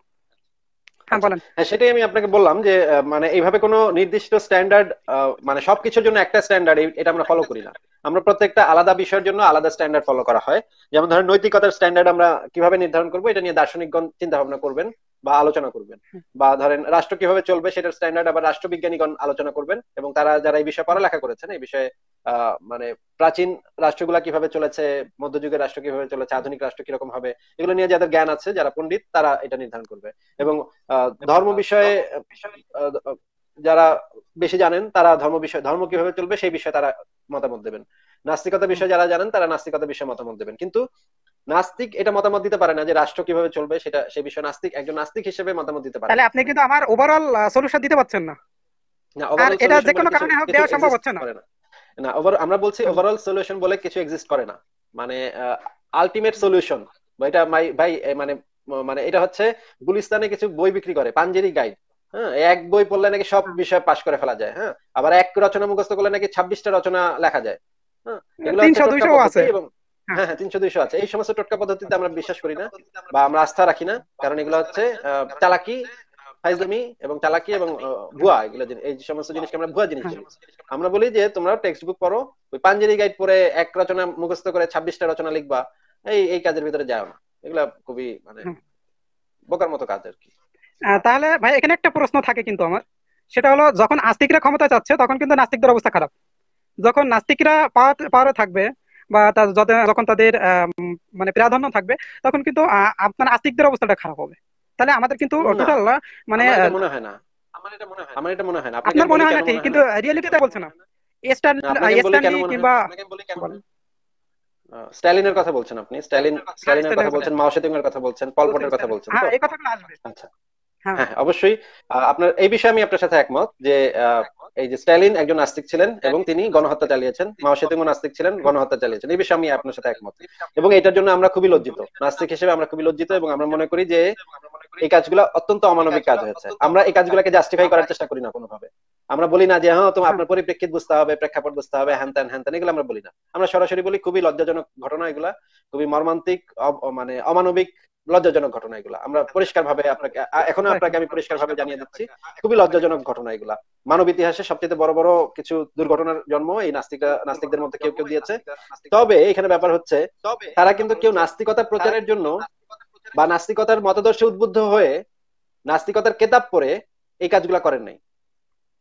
হ্যাঁ হ্যাঁ সেটাই আমি আপনাকে বললাম যে মানে এইভাবে কোনো নির্দিষ্ট স্ট্যান্ডার্ড মানে সবকিছুর জন্য একটা স্ট্যান্ডার্ড এটা আমরা ফলো করি না। আমরা প্রত্যেকটা আলাদা বিষয়ের জন্য আলাদা স্ট্যান্ডার্ড ফলো করা হয়। যেমন ধরেন নৈতিকতার স্ট্যান্ডার্ড আমরা কীভাবে নির্ধারণ করব এটা নিয়ে দার্শনিকগণ চিন্তা ভাবনা করবেন বা আলোচনা করবেন। বা ধরেন রাষ্ট্র কীভাবে চলবে সেটার স্ট্যান্ডার্ড আবার রাষ্ট্রবিজ্ঞানীগণ আলোচনা করবেন এবং তারা যারা এই বিষয়ে পড়ালেখা করেছেন এই বিষয়ে মানে প্রাচীন রাষ্ট্রগুলা কীভাবে চলেছে মধ্যযুগের রাষ্ট্র কীভাবে চলেছে আধুনিক রাষ্ট্র কীরকম হবে এগুলো নিয়ে যাদের জ্ঞান আছে যারা পণ্ডিত তারা এটা নির্ধারণ করবে। এবং ধর্ম বিষয়ে যারা বেশি জানেন তারা ধর্ম বিষয় ধর্ম কীভাবে চলবে সেই বিষয়ে তারা মতামত দেবেন। নাস্তিকতা বিষয়ে যারা জানেন তারা নাস্তিকতা বিষয়ে মতামত দেবেন। কিন্তু নাস্তিক এটা মতামত দিতে পারে না যে রাষ্ট্র কীভাবে চলবে সেটা সেই বিষয়ে নাস্তিক একজন নাস্তিক হিসেবে মতামত দিতে পারে তাহলে আপনি কিন্তু আমার ওভারঅল সলিউশন দিতে পারছেন না। না এটা যে কোনো কারণে হোক দেওয়া সম্ভব হচ্ছে না। না ওভার আমরা বলছি ওভারঅল সলিউশন বলে কিছু এক্সিস্ট করে না। মানে আলটিমেট সলিউশন এটা ভাই ভাই মানে মানে এটা হচ্ছে গুলিস্তানে কিছু বই বিক্রি করে পাঞ্জেরি গাইড হ্যাঁ এক বই পড়লে নাকি সব বিষয় পাশ করে ফেলা যায় হ্যাঁ। আবার এক রচনা মুখস্থ করলে নাকি ছাব্বিশটা রচনা লেখা যায় হ্যাঁ। এগুলো হচ্ছে 300 টোটকা 200 পদ্ধতি আছে। এবং হ্যাঁ হ্যাঁ তিনশো দুইশো আছে। এই সমস্ত টোটকা পদ্ধতিতে আমরা বিশ্বাস করি না বা আমরা আস্থা রাখি না। কারণ এগুলো হচ্ছে চালাকি ফাইজলামি এবং চালাকি এবং ভুয়া এগুলো এই সমস্ত জিনিসকে আমরা ভুয়া জিনিস বলি। আমরা বলি যে তোমরা টেক্সট বুক পড়ো ওই পাঞ্জেরি গাইড পড়ে এক রচনা মুখস্থ করে ছাব্বিশটা রচনা লিখবা এই এই কাজের ভিতরে যাও না। এগুলা খুবই মানে বোকার মতো কাজ আর কি। তাহলে ভাই এখানে একটা প্রশ্ন থাকে কিন্তু আমার। সেটা হলো যখন আস্তিকরা ক্ষমতা চাচ্ছে তখন কিন্তু নাস্তিকদের অবস্থা খারাপ। যখন নাস্তিকরা পাওয়ারে থাকবে বা যখন তাদের মানে প্রাধান্য থাকবে তখন কিন্তু আপনার আস্তিকদের অবস্থাটা খারাপ হবে। তাহলে আমাদের কিন্তু টোটাল মানে মনে হয় না। আমার এটা মনে হয় আমার এটা মনে হয় না। আপনার মনে হয় না ঠিক? কিন্তু রিয়েলিটিতে বলছে না। হয় কিংবা হয় স্ট্যালিনের কথা বলছেন আপনি। স্ট্যালিন স্ট্যালিনের কথা বলছেন মাও সেতুং এর কথা বলছেন পলপটের কথা বলছেন। হ্যাঁ এই কথাগুলো আসবে। আচ্ছা। হ্যাঁ। হ্যাঁ অবশ্যই। আপনার এই বিষয়ে আমি আপনার সাথে একমত যে আহ, এই যে স্ট্যালিন একজন নাস্তিক ছিলেন এবং তিনি গণহত্যা চালিয়েছেন। মাও সেতুং নাস্তিক ছিলেন গণহত্যা চালিয়েছেন। এই বিষয়ে আমি আপনার সাথে একমত। এবং এটার জন্য আমরা খুবই লজ্জিত। নাস্তিক হিসেবে আমরা খুবই লজ্জিত এবং আমরা মনে করি যে এই কাজগুলো অত্যন্ত অমানবিক কাজ হয়েছে। আমরা এই কাজগুলোকে জাস্টিফাই করার চেষ্টা করি না কোনোভাবে। আমরা বলি না যে হ্যাঁ তোমার আপনার পরিপ্রেক্ষিত বুঝতে হবে প্রেক্ষাপট বুঝতে হবে হ্যান ত্যান হ্যান ত্যান এগুলো আমরা বলি না। আমরা সরাসরি বলি খুবই লজ্জাজনক ঘটনা এগুলা খুবই মর্মান্তিক মানে অমানবিক লজ্জাজনক ঘটনা এগুলা। আমরা পরিষ্কার ভাবে আপনাকে এখনও আপনাকে আমি পরিষ্কার ভাবে জানিয়ে দিচ্ছি খুবই লজ্জাজনক ঘটনা এগুলা। মানব ইতিহাসে সবচেয়ে বড় বড় কিছু দুর্ঘটনার জন্ম এই নাস্তিকা নাস্তিকদের মধ্যে কেউ কেউ দিয়েছে। তবে এখানে ব্যাপার হচ্ছে তারা কিন্তু কেউ নাস্তিকতা প্রচারের জন্য বা নাস্তিকতার মতাদর্শে উদ্বুদ্ধ হয়ে নাস্তিকতার কেতাব পড়ে এই কাজগুলা করেন নাই।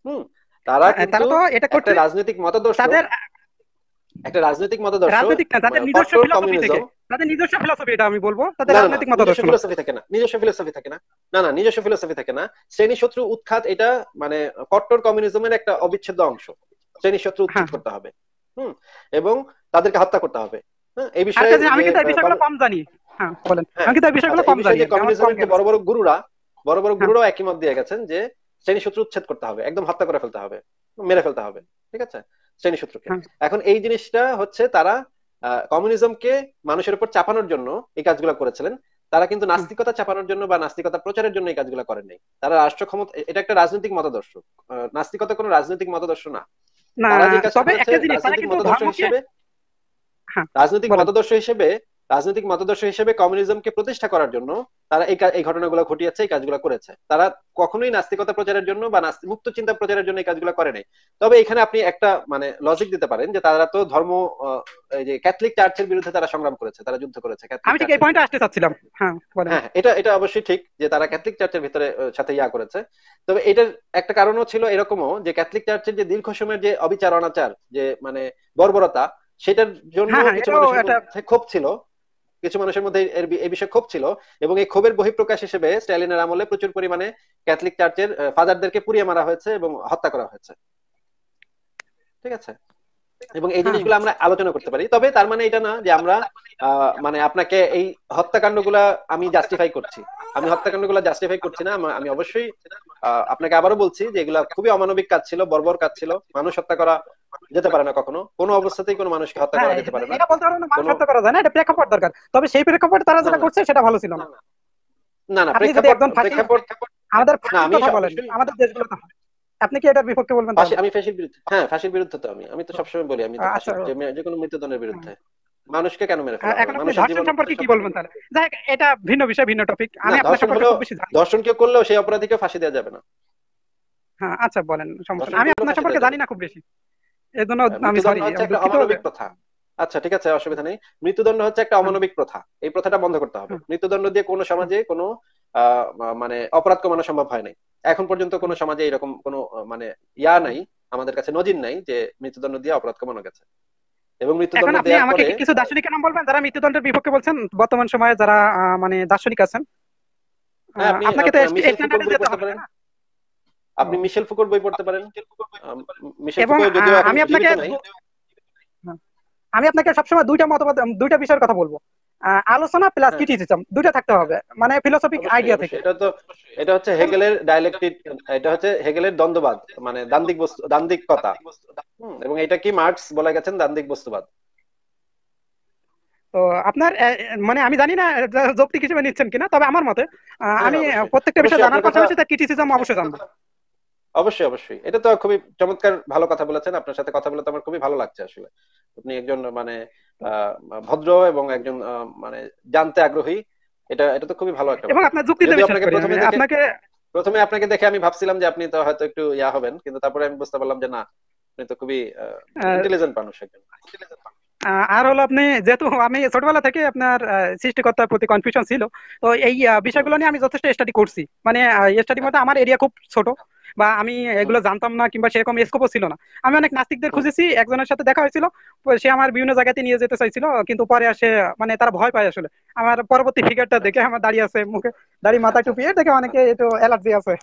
হুম তারা হ্যাঁ, কিন্তু তো এটা একটা করতে রাজনৈতিক মতদর্শ। তাদের একটা রাজনৈতিক মতদর্শ রাজনৈতিক না তাদের নিজস্ব ফিলোসফি থেকে। তাদের নিজস্ব ফিলোসফি এটা আমি বলব। তাদের না, না, না, রাজনৈতিক মতাদর্শ ফিলোসফি থাকে না নিজস্ব ফিলোসফি থাকে না। না না নিজস্ব ফিলোসফি থাকে না। শ্রেণি শত্রু উৎখাত এটা মানে কট্টর কমিউনিজমের একটা অবিচ্ছেদ্য অংশ। শ্রেণি শত্রু উচ্ছেদ হ্যাঁ। করতে হবে। হুম এবং তাদেরকে হত্যা করতে হবে। হ্যাঁ এই বিষয়ে আমি কিন্তু এই বিষয়গুলো কম জানি। হ্যাঁ বলেন। হ্যাঁ, আমি কিন্তু বিষয়গুলো আচ্ছা, কম জানি বিষয়ে যে আমার কম কমিউনিজমের বড় বড় গুরুরা বড় বড় হ্যাঁ। গুরুরাও একই মত দিয়ে গেছেন যে শ্রেণি শত্রু উচ্ছেদ করতে হবে একদম হত্যা করে ফেলতে হবে মেরে ফেলতে হবে ঠিক আছে? শ্রেণি শত্রুকে। এখন এই জিনিসটা হচ্ছে তারা কমিউনিজমকে মানুষের উপর চাপানোর জন্য এই কাজগুলো করেছিলেন। তারা কিন্তু নাস্তিকতা চাপানোর জন্য বা নাস্তিকতা প্রচারের জন্য এই কাজগুলো করেন নাই। তারা রাষ্ট্র ক্ষমতা এটা একটা রাজনৈতিক মতাদর্শ। নাস্তিকতা কোনো রাজনৈতিক মতাদর্শ না। না তারা যে কাজটা তবে করেছে, একটা জিনিস তারা রাজনৈতিক মতাদর্শ হিসেবে রাজনৈতিক মতাদর্শ হিসেবে রাজনৈতিক মতাদর্শ হিসেবে কমিউনিজমকে প্রতিষ্ঠা করার জন্য তারা এই এই ঘটনাগুলো ঘটিয়েছে এই কাজগুলো করেছে। তারা কখনোই নাস্তিকতা প্রচারের জন্য বা মুক্ত চিন্তা প্রচারের জন্য এই কাজগুলো করে নাই। তবে এখানে আপনি একটা মানে লজিক দিতে পারেন যে তারা তো ধর্ম এই যে ক্যাথলিক চার্চের বিরুদ্ধে তারা সংগ্রাম করেছে তারা যুদ্ধ করেছে আমি ঠিক এই পয়েন্টে আসতে চাচ্ছিলাম। হ্যাঁ হ্যাঁ এটা এটা অবশ্যই ঠিক যে তারা ক্যাথলিক চার্চের ভিতরে সাথে ইয়া করেছে। তবে এটার একটা কারণও ছিল এরকমও যে ক্যাথলিক চার্চের যে দীর্ঘ সময়ের যে অবিচার অনাচার যে মানে বর্বরতা সেটার জন্য হ্যাঁ, হ্যাঁ, কিছু মানুষের ক্ষোভ ছিল। কিছু মানুষের মধ্যে এর এই বিষয়ে ক্ষোভ ছিল এবং এই ক্ষোভের বহিঃপ্রকাশ হিসেবে স্ট্যালিনের আমলে প্রচুর পরিমাণে ক্যাথলিক চার্চের ফাদারদেরকে পুড়িয়ে মারা হয়েছে এবং হত্যা করা হয়েছে। ঠিক আছে? এবং এই হ্যাঁ। জিনিসগুলো আমরা আলোচনা করতে পারি। তবে তার মানে এটা না যে আমরা আহ, মানে আপনাকে এই হত্যাকাণ্ডগুলা আমি জাস্টিফাই করছি। আমি হত্যাকাণ্ডগুলো জাস্টিফাই করছি না আমি অবশ্যই আপনাকে আবারও বলছি যে এগুলা খুবই অমানবিক কাজ ছিল বর্বর কাজ ছিল। মানুষ হত্যা করা যেতে পারে না কখনো। কোনো অবস্থাতেই কোনো মানুষকে হত্যা করা হ্যাঁ, যেতে পারে না। এটা বলতে না মানুষ হত্যা করা যায় না এটা প্রেক্ষাপট দরকার। তবে সেই প্রেক্ষাপটে তারা যেটা। করছে সেটা ভালো ছিল না। না না আপনি প্রেক্ষাপট প্রেক্ষাপট আমাদের কথা বলেন আমাদের দেশগুলোতে হয়। আপনি কি এটার বিপক্ষে বলবেন আমি ফাঁসির বিরুদ্ধে হ্যাঁ ফাঁসির বিরুদ্ধে তো আমি আমি তো সবসময় বলি আমি আচ্ছা। যে কোনো মৃত্যুদণ্ডের বিরুদ্ধে। মানুষকে কেন মেরে ফেলা এখন আপনি ধর্ষণ সম্পর্কে কি বলবেন তাহলে? যাই এটা ভিন্ন বিষয় ভিন্ন টপিক আমি আপনার সম্পর্কে খুব বেশি জানি ধর্ষণ কেউ করলেও সেই অপরাধীকে ফাঁসি দেওয়া যাবে না। হ্যাঁ আচ্ছা বলেন সমস্যা আমি আপনার সম্পর্কে জানি না খুব বেশি। এই জন্য আমি সরি অমানবিক প্রথা। আচ্ছা ঠিক আছে অসুবিধা নেই। মৃত্যুদণ্ড হচ্ছে একটা অমানবিক প্রথা। এই প্রথাটা বন্ধ করতে হবে। মৃত্যুদণ্ড দিয়ে কোনো সমাজে কোনো মানে অপরাধ কমানো সম্ভব হয় নাই। এখন পর্যন্ত কোনো সমাজে এরকম কোনো মানে ইয়া নাই আমাদের কাছে নজির নাই যে মৃত্যুদণ্ড দিয়ে অপরাধ কমানো গেছে। এবং মৃত্যুদণ্ড দেওয়ার আমাকে পরে কিছু দার্শনিকের নাম বলবেন যারা মৃত্যুদণ্ডের বিপক্ষে বলছেন বর্তমান সময়ে যারা মানে দার্শনিক আছেন হ্যাঁ, আপনি- আপনাকে তো আপনি মিশেল স্ট্যান্ডার্ডে বই যেতে পড়তে হবে পারেন। না? আপনি মিশেল ফুকোর বই পড়তে পারেন মিশেল ফুকো যদিও আমি আপনাকে আমি আপনাকে সবসময় দুইটা মতবাদ দুইটা বিষয়ের কথা বলব আলোচনা প্লাস। ক্রিটিসিজম দুইটা থাকতে হবে। মানে ফিলোসফিক আইডিয়া থেকে। এটা তো এটা হচ্ছে হেগেলের ডায়ালেকটিক এটা হচ্ছে হেগেলের দ্বন্দ্ববাদ মানে দান্দিক বস্তু দান্দিক কথা। এবং এটা কি মার্কস বলে গেছেন? দান্দিক বস্তুবাদ। তো আপনার মানে আমি জানি না যৌক্তিক হিসেবে নিচ্ছেন কিনা তবে আমার মতে আমি হ্যাঁ, প্রত্যেকটা বিষয় জানার কথা- পাশাপাশি তার ক্রিটিসিজম অবশ্যই জানব। অবশ্যই অবশ্যই। এটা তো খুবই চমৎকার ভালো কথা বলেছেন। আপনার সাথে কথা বলে তো আমার খুবই ভালো লাগছে আসলে। আপনি একজন মানে ভদ্র এবং একজন মানে জানতে আগ্রহী এটা এটা তো খুবই ভালো একটা এবং। আপনার আপনাকে প্রথমে আপনাকে প্রথমে আপনাকে দেখে আমি ভাবছিলাম যে আপনি তো হয়তো একটু ইয়া হবেন কিন্তু তারপরে আমি বুঝতে পারলাম যে না আপনি তো খুবই আহ, ইন্টেলিজেন্ট মানুষ একজন। আহ, আর হলো আপনি যেহেতু আমি ছোটবেলা থেকে আপনার সৃষ্টিকর্তার প্রতি কনফিউশন ছিল তো এই বিষয়গুলো নিয়ে আমি যথেষ্ট স্টাডি করছি। মানে স্টাডি মধ্যে আমার এরিয়া খুব ছোট বা আমি এগুলো জানতাম না কিংবা সেরকম স্কোপও ছিল না। আমি অনেক নাস্তিকদের খুঁজেছি একজনের সাথে দেখা হয়েছিল সে আমার বিভিন্ন জায়গাতে নিয়ে যেতে চাইছিল কিন্তু পরে আসে মানে তারা ভয় পায় আসলে। আমার পরবর্তী ফিগারটা দেখে আমার দাঁড়িয়ে আছে মুখে দাঁড়িয়ে মাথায় টুপিয়ে দেখে অনেকে একটু অ্যালার্জি আছে।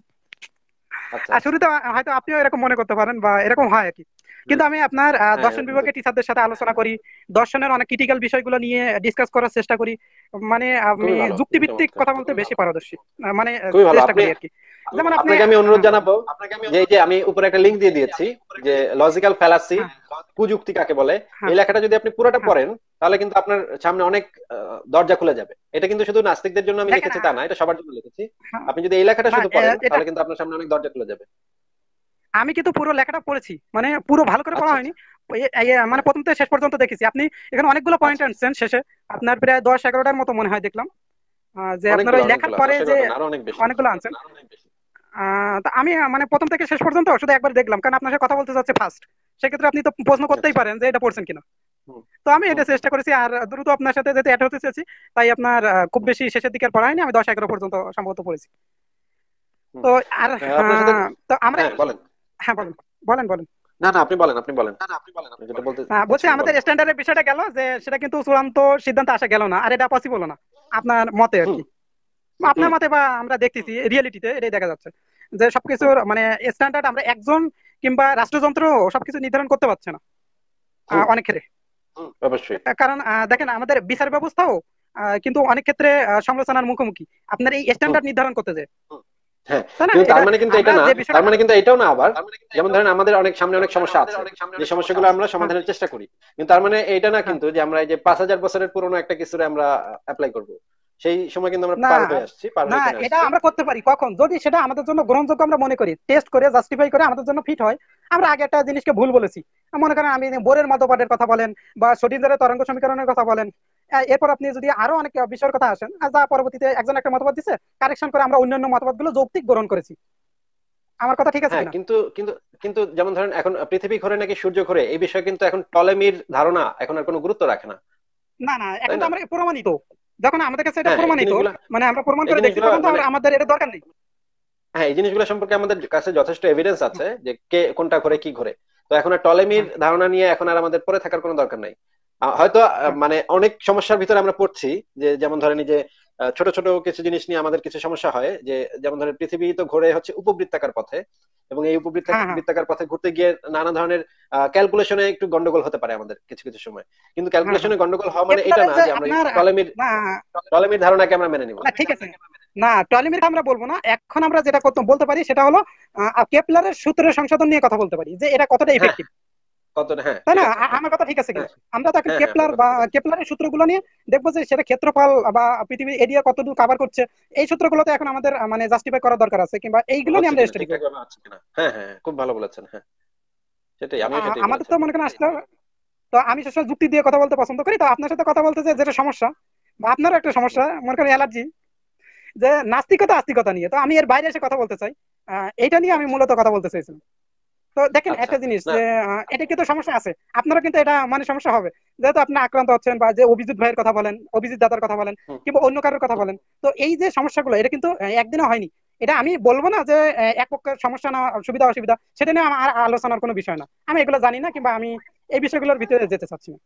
শুরুতে হয়তো আপনিও এরকম মনে করতে পারেন বা এরকম হয় আর কি। কিন্তু আমি আপনার দর্শন বিভাগে বিভাগের টিচারদের সাথে আলোচনা করি। দর্শনের অনেক ক্রিটিক্যাল বিষয়গুলো নিয়ে ডিসকাস করার চেষ্টা করি। মানে আমি যুক্তিভিত্তিক কথা বলতে বেশি পারদর্শী। মানে চেষ্টা করি আর কি। যেমন আপনাকে আমি অনুরোধ জানাব যে এই যে আমি উপরে একটা লিংক দিয়ে দিয়েছি যে লজিক্যাল ফ্যালাসি কুযুক্তি কাকে বলে? হ্যাঁ। এই লেখাটা যদি আপনি পুরোটা হ্যাঁ। পড়েন তাহলে কিন্তু আপনার সামনে অনেক দরজা খুলে যাবে। এটা কিন্তু শুধু নাস্তিকদের জন্য আমি লিখেছি তা না এটা সবার জন্য লিখেছি। হ্যাঁ। আপনি যদি এই লেখাটা শুধু পড়েন তাহলে কিন্তু আপনার সামনে অনেক দরজা খুলে যাবে। আমি কিন্তু পুরো লেখাটা পড়েছি মানে পুরো ভালো করে পড়া আচ্ছা, হয়নি। মানে প্রথম থেকে শেষ পর্যন্ত দেখেছি। আপনি এখানে অনেকগুলো পয়েন্ট আচ্ছা। আনছেন শেষে আপনার প্রায় দশ এগারোটার মতো মনে হয় দেখলাম। যে আপনার ওই লেখার পরে যে অনেকগুলো আনছেন। আমি মানে প্রথম থেকে শেষ পর্যন্ত শুধু একবার দেখলাম কারণ আপনার সাথে কথা বলতে যাচ্ছে ফার্স্ট সেক্ষেত্রে আপনি তো প্রশ্ন করতেই। পারেন যে এটা পড়ছেন কিনা। তো আমি এটা চেষ্টা করেছি আর দ্রুত আপনার সাথে যেতে অ্যাড হতে চেয়েছি তাই আপনার খুব বেশি শেষের দিকে পড়া হয়নি আমি দশ এগারো পর্যন্ত সম্ভবত পড়েছি। তো আর হ্যাঁ, তো আমরা হ্যাঁ বলেন। হ্যাঁ বলেন বলেন বলেন। না না আপনি বলেন আপনি বলেন। আপনি যেটা বলতে আহ, বলছি আমাদের। স্ট্যান্ডার্ডের বিষয়টা গেল যে সেটা কিন্তু চূড়ান্ত সিদ্ধান্তে আসা গেল না আর এটা পসিবল না আপনার মতে আর কি। আপনার মতে বা আমরা দেখতেছি রিয়েলিটিতে এটাই দেখা যাচ্ছে। যে সবকিছুর মানে স্ট্যান্ডার্ড আমরা একজন কিংবা রাষ্ট্রযন্ত্র সবকিছু নির্ধারণ করতে পারছে না অনেক ক্ষেত্রে। অবশ্যই। কারণ দেখেন আমাদের বিচার ব্যবস্থাও কিন্তু অনেক ক্ষেত্রে সমালোচনার মুখোমুখি। আপনার এই স্ট্যান্ডার্ড নির্ধারণ করতে যে। হ্যাঁ? তার মানে কিন্তু এটা না তার মানে কিন্তু এটাও না আবার। যেমন ধরেন আমাদের অনেক সামনে অনেক সমস্যা আছে। যে সমস্যাগুলো আমরা সমাধানের চেষ্টা করি। কিন্তু তার মানে এটা না কিন্তু যে আমরা এই যে পাঁচ হাজার বছরের পুরনো একটা কিছুরে আমরা অ্যাপ্লাই করব। সেই সময় কিন্তু আমরা পার হয়ে আসছি পার না এটা আমরা করতে পারি। কখন? যদি সেটা আমাদের জন্য গ্রহণযোগ্য আমরা মনে করি টেস্ট করে জাস্টিফাই করে আমাদের জন্য ফিট হয় আমরা আগে একটা জিনিসকে ভুল বলেছি। মনে করেন আমি বোরের মধ্যপাঠের কথা বলেন বা সঠিকদের তরঙ্গ সমীকরণের কথা বলেন। এরপর আপনি যদি আরও অনেক বিষয়ের কথা আসেন যা পরবর্তীতে একজন একটা মতবাদ দিচ্ছে কারেকশন করে আমরা অন্যান্য মতবাদগুলো যৌক্তিক গ্রহণ করেছি। আমার কথা ঠিক আছে হ্যাঁ কিন্তু কিন্তু কিন্তু যেমন ধরেন এখন পৃথিবী ঘোরে নাকি সূর্য ঘোরে এই বিষয়ে কিন্তু এখন টলেমির ধারণা এখন আর কোনো গুরুত্ব রাখে না। না না এখন তো আমরা প্রমাণিত। যখন আমাদের কাছে এটা হ্যাঁ, এই প্রমাণিত। মানে আমরা প্রমাণ করে দেখছি তখন তো আমাদের এটা দরকার নেই। হ্যাঁ এই জিনিসগুলো সম্পর্কে আমাদের কাছে যথেষ্ট এভিডেন্স আছে যে কে কোনটা করে কি ঘরে তো এখন টলেমির ধারণা নিয়ে এখন আর আমাদের পরে থাকার কোনো দরকার নাই। হয়তো মানে অনেক সমস্যার ভিতরে আমরা পড়ছি যে যেমন ধরেন যে ছোট ছোট কিছু জিনিস নিয়ে আমাদের কিছু সমস্যা হয় যে যেমন ধরেন পৃথিবী তো ঘোরে হচ্ছে উপবৃত্তাকার পথে এবং এই হ্যাঁ, হ্যাঁ। বৃত্তাকার পথে ঘুরতে গিয়ে নানা ধরনের ক্যালকুলেশনে একটু গন্ডগোল হতে পারে আমাদের কিছু কিছু সময়। কিন্তু ক্যালকুলেশনে গন্ডগোল হওয়া মানে এটা না যে আমরা টলেমির টলেমির ধারণাকে আমরা মেনে নিব। না ঠিক আছে। না টলিমির আমরা বলব না। এখন আমরা যেটা করতে বলতে পারি সেটা হলো কেপলারের সূত্রের সংশোধন নিয়ে কথা বলতে পারি যে এটা কতটা হ্যাঁ। ইফেক্টিভ কত হ্যাঁ তাই না আছে আ- হ্যাঁ আমার কথা ঠিক আছে কিনা হ্যাঁ আমরা তো এখন হ্যাঁ হ্যাঁ কেপলার বা কেপলারের সূত্রগুলো নিয়ে দেখব যে সেটা ক্ষেত্রফল বা পৃথিবীর এরিয়া কতটুকু কভার করছে। এই সূত্রগুলোতে এখন আমাদের মানে জাস্টিফাই করার দরকার আছে কিংবা এইগুলো নিয়ে আমরা স্টাডি ঠিকঠাক করব। ভাবে হচ্ছে কিনা। হ্যাঁ হ্যাঁ হ্যাঁ, খুব ভালো বলেছেন হ্যাঁ। সেটাই আমিও সেটাই আমাদের তো মনে করেন আসলে তো আমি সবসময় যুক্তি দিয়ে কথা বলতে পছন্দ করি তো আপনার সাথে কথা বলতে যে যেটা সমস্যা বা আপনারও একটা সমস্যা মনে করেন অ্যালার্জি যে নাস্তিকতা আস্তিকতা নিয়ে তো আমি এর বাইরে এসে কথা বলতে চাই। এইটা নিয়ে আমি মূলত কথা বলতে চাইছিলাম। তো দেখেন আচ্ছা একটা জিনিস যে এটা কিন্তু সমস্যা আছে। আপনারা কিন্তু এটা মানে সমস্যা হবে। যেহেতু আপনি আক্রান্ত হচ্ছেন বা যে অভিজিৎ ভাইয়ের কথা বলেন অভিজিৎ দাদার কথা বলেন কিংবা অন্য কারোর কথা বলেন তো এই যে সমস্যাগুলো এটা কিন্তু একদিনে হয়নি। এটা আমি বলব না যে এক পক্ষের সমস্যা না সুবিধা অসুবিধা সেটা নিয়ে আমার আলোচনার কোনো বিষয় না। আমি এগুলো জানি না কিংবা আমি এই বিষয়গুলোর ভিতরে যেতে চাচ্ছি না।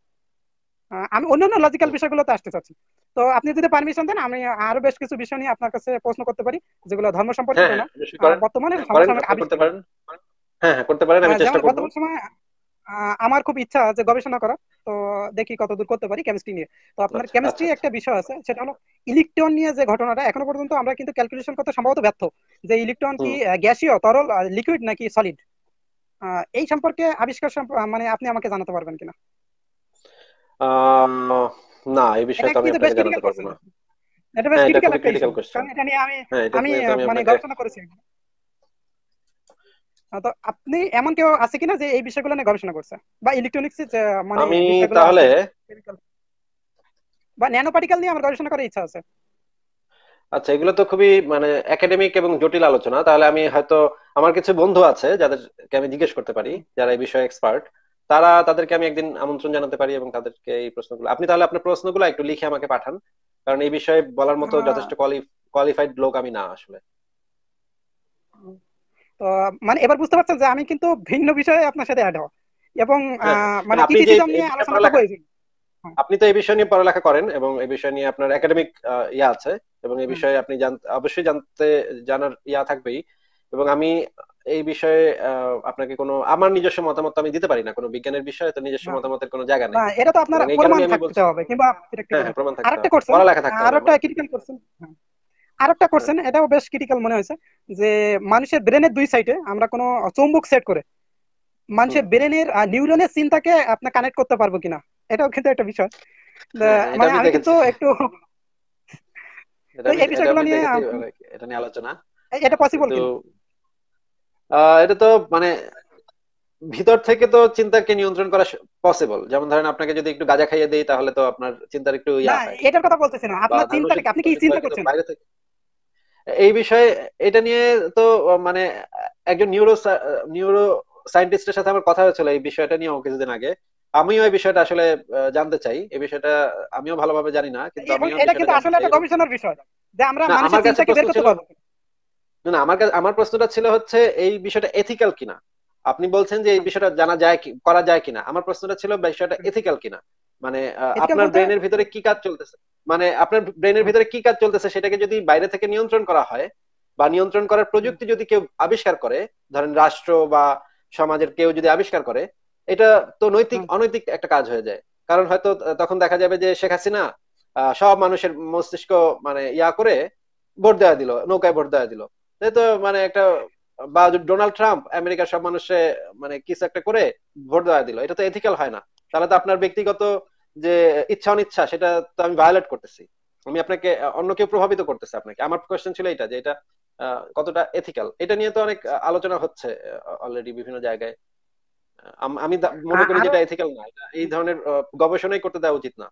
আমি অন্যান্য লজিক্যাল বিষয়গুলোতে আসতে চাচ্ছি। তো আপনি যদি পারমিশন দেন আমি আরও বেশ কিছু বিষয় নিয়ে আপনার কাছে প্রশ্ন করতে পারি যেগুলো ধর্ম সম্পর্কে হ্যাঁ না। করেন। বর্তমানে হ্যাঁ, হ্যাঁ হ্যাঁ করতে পারেন আমি চেষ্টা করব। বর্তমান আমার খুব ইচ্ছা যে গবেষণা করা তো দেখি কতদূর করতে পারি কেমিস্ট্রি নিয়ে। তো আপনার আচ্ছা কেমিস্ট্রি আচ্ছা একটা বিষয় আছে সেটা হলো ইলেকট্রন নিয়ে যে ঘটনাটা এখনও পর্যন্ত আমরা কিন্তু ক্যালকুলেশন করতে সম্ভবত ব্যর্থ। যে ইলেকট্রন কি গ্যাসীয় তরল লিকুইড নাকি সলিড এই সম্পর্কে আবিষ্কার মানে আপনি আমাকে জানাতে পারবেন কিনা? না এই বিষয়ে তো আমি আপনাকে জানাতে পারব না। এটা বেশ ক্রিটিক্যাল একটা ইস্যু কারণ এটা নিয়ে আমি আমি মানে গবেষণা করেছি। তো আপনি এমন কেউ আছে কিনা যে এই বিষয়গুলো নিয়ে গবেষণা করছে? বা ইলেকট্রনিক্স মানে আমি তাহলে বা ন্যানো পার্টিকেল নিয়ে আমার গবেষণা করার ইচ্ছা আছে। আচ্ছা এগুলো তো খুবই মানে একাডেমিক এবং জটিল আলোচনা। তাহলে আমি হয়তো আমার কিছু বন্ধু আছে যাদেরকে আমি জিজ্ঞেস করতে পারি যারা এই বিষয়ে এক্সপার্ট তারা তাদেরকে আমি একদিন আমন্ত্রণ জানাতে পারি এবং তাদেরকে এই প্রশ্নগুলো আপনি তাহলে আপনার প্রশ্নগুলো একটু লিখে আমাকে পাঠান। কারণ এই বিষয়ে বলার মতো যথেষ্ট কোয়ালিফাইড লোক আমি না আসলে। তো মানে এবার বুঝতে পারছেন যে আমি কিন্তু ভিন্ন বিষয়ে আপনার সাথে অ্যাড হওয়া এবং মানে আপনি এই নিয়ে আলোচনা জন্য। হ্যাঁ, আপনি তো এই বিষয় নিয়ে পড়ালেখা করেন এবং এই বিষয় নিয়ে আপনার একাডেমিক ইয়া আছে এবং এই বিষয়ে আপনি অবশ্যই জানতে জানার ইয়া থাকবেই। এবং আমি এই বিষয়ে আপনাকে কোনো আমার নিজস্ব মতামত আমি দিতে পারি না কোনো বিজ্ঞানের বিষয়ে তো নিজস্ব মতামতের কোনো জায়গা নেই। এটা তো আপনার প্রমাণ থাকতে হবে কিংবা হ্যাঁ হ্যাঁ প্রমাণ থাকতে আরেকটা হবে। পড়ালেখা থাকতে হবে। আরেকটা ক্রিটিক্যাল করছেন আরেকটা হ্যাঁ। করছেন এটাও বেশ ক্রিটিক্যাল মনে হয়েছে যে মানুষের ব্রেনের দুই সাইডে আমরা কোনো চৌম্বক সেট করে মানুষের ব্রেনের নিউরনের চিন্তাকে আপনি কানেক্ট করতে পারব কিনা? এটাও কিন্তু একটা বিষয়। হ্যাঁ হ্যাঁ মানে আমি কিন্তু একটু এই বিষয়গুলো নিয়ে এটা নিয়ে আলোচনা। এটা পসিবল কিন্তু এটা তো মানে ভিতর থেকে তো চিন্তাকে নিয়ন্ত্রণ করা পসিবল যেমন ধরেন আপনাকে যদি একটু গাঁজা খাইয়ে দেই তাহলে তো আপনার চিন্তার একটু ইয়া এটার কথা বলতেছি না। আপনার চিন্তাটাকে আপনি কি চিন্তা করছেন? বাইরে থেকে এই বিষয়ে এটা নিয়ে তো মানে একজন নিউরো নিউরো সায়েন্টিস্টের সাথে আমার কথা হয়েছিল এই বিষয়টা নিয়ে কিছুদিন আগে। আমিও এই বিষয়টা আসলে জানতে চাই। এই বিষয়টা আমিও ভালোভাবে জানি না কিন্তু এটা কিন্তু আসলে একটা গবেষণার বিষয়। যে আমরা মানুষের চিন্তাকে বের করতে পারব না না আমার কাছে আমার প্রশ্নটা ছিল হচ্ছে এই বিষয়টা এথিক্যাল কিনা? আপনি বলছেন যে এই বিষয়টা জানা যায় কি করা যায় কিনা? আমার প্রশ্নটা ছিল বিষয়টা এথিক্যাল কিনা? মানে আপনার ব্রেনের ভিতরে কি কাজ চলতেছে? মানে আপনার ব্রেনের ভিতরে কি কাজ চলতেছে সেটাকে যদি বাইরে থেকে নিয়ন্ত্রণ করা হয় বা নিয়ন্ত্রণ করার প্রযুক্তি যদি কেউ আবিষ্কার করে ধরেন রাষ্ট্র বা সমাজের কেউ যদি আবিষ্কার করে এটা তো নৈতিক অনৈতিক একটা কাজ হয়ে যায়। কারণ হয়তো তখন দেখা যাবে যে শেখ হাসিনা আহ, সব মানুষের মস্তিষ্ক মানে ইয়া করে ভোট দেওয়া দিল নৌকায় ভোট দেওয়া দিল। তাই তো মানে একটা বা ডোনাল্ড ট্রাম্প আমেরিকার সব মানুষে মানে কিছু একটা করে ভোট দেওয়া দিল। এটা তো এথিক্যাল হয় না। তাহলে তো আপনার ব্যক্তিগত যে ইচ্ছা অনিচ্ছা সেটা তো আমি ভায়োলেট করতেছি। আমি আপনাকে অন্য কেউ প্রভাবিত করতেছে আপনাকে। আমার কোয়েশ্চেন ছিল এটা যে এটা কতটা এথিক্যাল এটা নিয়ে তো অনেক আলোচনা হচ্ছে অলরেডি বিভিন্ন জায়গায়। আমি মনে করি যেটা এথিক্যাল না। এই ধরনের গবেষণাই করতে দেওয়া উচিত না।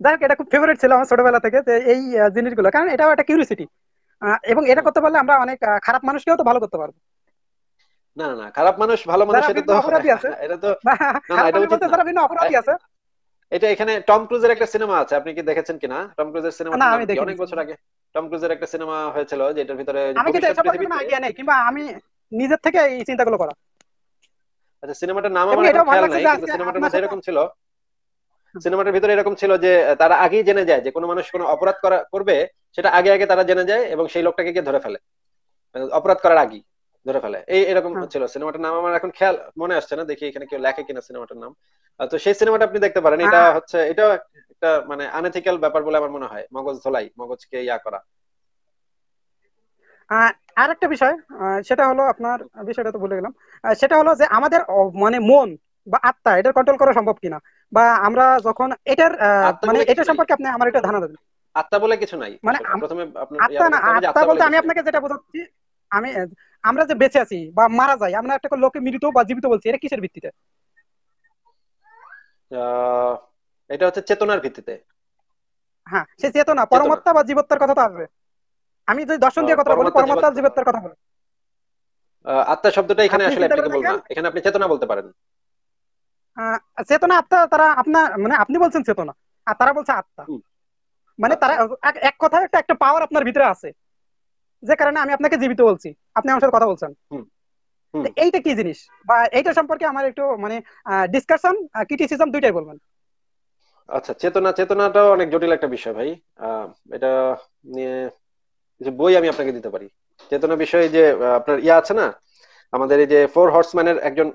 যাই হোক এটা খুব ফেভারিট ছিল আমার ছোটবেলা থেকে যে এই জিনিসগুলো। কারণ এটাও একটা কিউরিসিটি এবং এটা করতে পারলে আমরা অনেক খারাপ মানুষকেও তো ভালো করতে পারব। না না খারাপ মানুষ ভালো মানুষ এটা তো। এটা তো এটা না। যারা বিভিন্ন অপরাধী আছে। এটা এখানে টম ক্রুজের একটা সিনেমা আছে আপনি কি দেখেছেন কিনা? টম ক্রুজের সিনেমা। অনেক বছর আগে টম ক্রুজের একটা সিনেমা হয়েছিল যেটার ভিতরে আমি কিন্তু ভবিষ্যৎ এসব কোনো পৃথিবীতে আইডিয়া নেই কিংবা আমি নিজের থেকে এই চিন্তাগুলো করা। আচ্ছা সিনেমাটার নাম আমার খেয়াল নাই কিন্তু সিনেমাটার মধ্যে এরকম ছিল। সিনেমাটার ভিতরে এরকম ছিল যে তারা আগেই জেনে যায় যে কোনো মানুষ কোনো অপরাধ করা করবে সেটা আগে আগে তারা জেনে যায় এবং সেই লোকটাকে গিয়ে ধরে ফেলে। মানে অপরাধ করার আগেই। ধরে ফেলে। এই এরকম হ্যাঁ। ছিল সিনেমাটার নাম আমার এখন খেয়াল মনে আসছে না। দেখি এখানে কেউ লেখে কিনা সিনেমাটার নাম। তো সেই সিনেমাটা আপনি দেখতে পারেন। এটা হচ্ছে এটা একটা মানে আনএথিক্যাল ব্যাপার বলে আমার মনে হয়। মগজ ধোলাই মগজকে ইয়া করা। আর একটা বিষয় সেটা হলো আপনার বিষয়টা তো ভুলে গেলাম। সেটা হলো যে আমাদের মানে মন বা আত্মা এটা কন্ট্রোল করা সম্ভব কিনা? বা আমরা যখন এটার মানে এটা সম্পর্কে আপনি আমার একটা ধারণা দেন। আত্মা বলে কিছু নাই। মানে প্রথমে আত্মা না আত্মা বলতে আমি আপনাকে যেটা বোঝাচ্ছি আমি আমরা যে বেঁচে আছি বা মারা যাই আমরা একটা লোকে মৃত বা জীবিত বলছি এটা কিসের ভিত্তিতে? এটা হচ্ছে চেতনার ভিত্তিতে। হ্যাঁ সে চেতনা পরমাত্মা বা জীবত্তার কথা তো আসবে। আমি যদি দর্শন দিয়ে কথা বলি পরমাত্মা। জীবত্তার কথা বলি। আত্মা শব্দটা এখানে আসলে চিন্তা করে অ্যাপ্লিকেবল না এখানে আপনি চেতনা বলতে পারেন। চেতনা আত্মা তারা আপনার মানে আপনি বলছেন চেতনা আর তারা বলছে আত্মা। মানে তারা এক- এক কথায় একটা একটা পাওয়ার আপনার ভিতরে আছে। যে কারণে আমি আপনাকে জীবিত বলছি। আপনি আমার সাথে কথা বলছেন। এইটা কি জিনিস? বা এইটা সম্পর্কে আমার একটু মানে ডিসকাশন ক্রিটিসিজম দুইটাই বলবেন। আচ্ছা চেতনা চেতনাটাও অনেক জটিল একটা বিষয় ভাই। এটা নিয়ে কিছু বই আমি আপনাকে দিতে পারি। চেতনা বিষয়ে যে আপনার ইয়া আছে না? আমাদের এই যে ফোর হর্সম্যানের একজন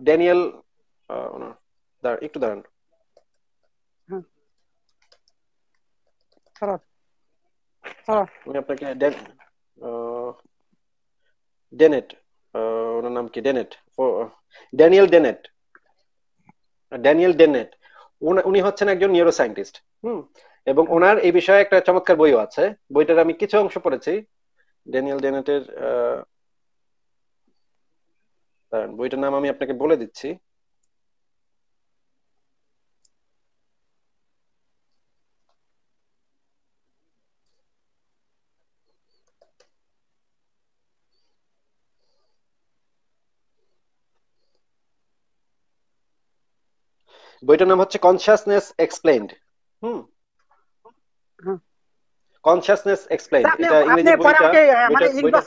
ড্যানিয়েল একটু দাঁড়ান। আমি আপনাকে ডেনেট ওনার নাম কি Dennett Daniel Dennett Daniel Dennett উনি হচ্ছেন একজন নিউরো সায়েন্টিস্ট হুম এবং ওনার এই বিষয়ে একটা চমৎকার বইও আছে বইটার আমি কিছু অংশ পড়েছি ড্যানিয়েল ডেনেটের বইটার নাম আমি আপনাকে বলে দিচ্ছি বইটার নাম হচ্ছে কনসিয়াসনেস এক্সপ্লেইনড হুম। কনসিয়াসনেস এক্সপ্লেইনড এটা ইংরেজি বইটা বইটা- বইটা-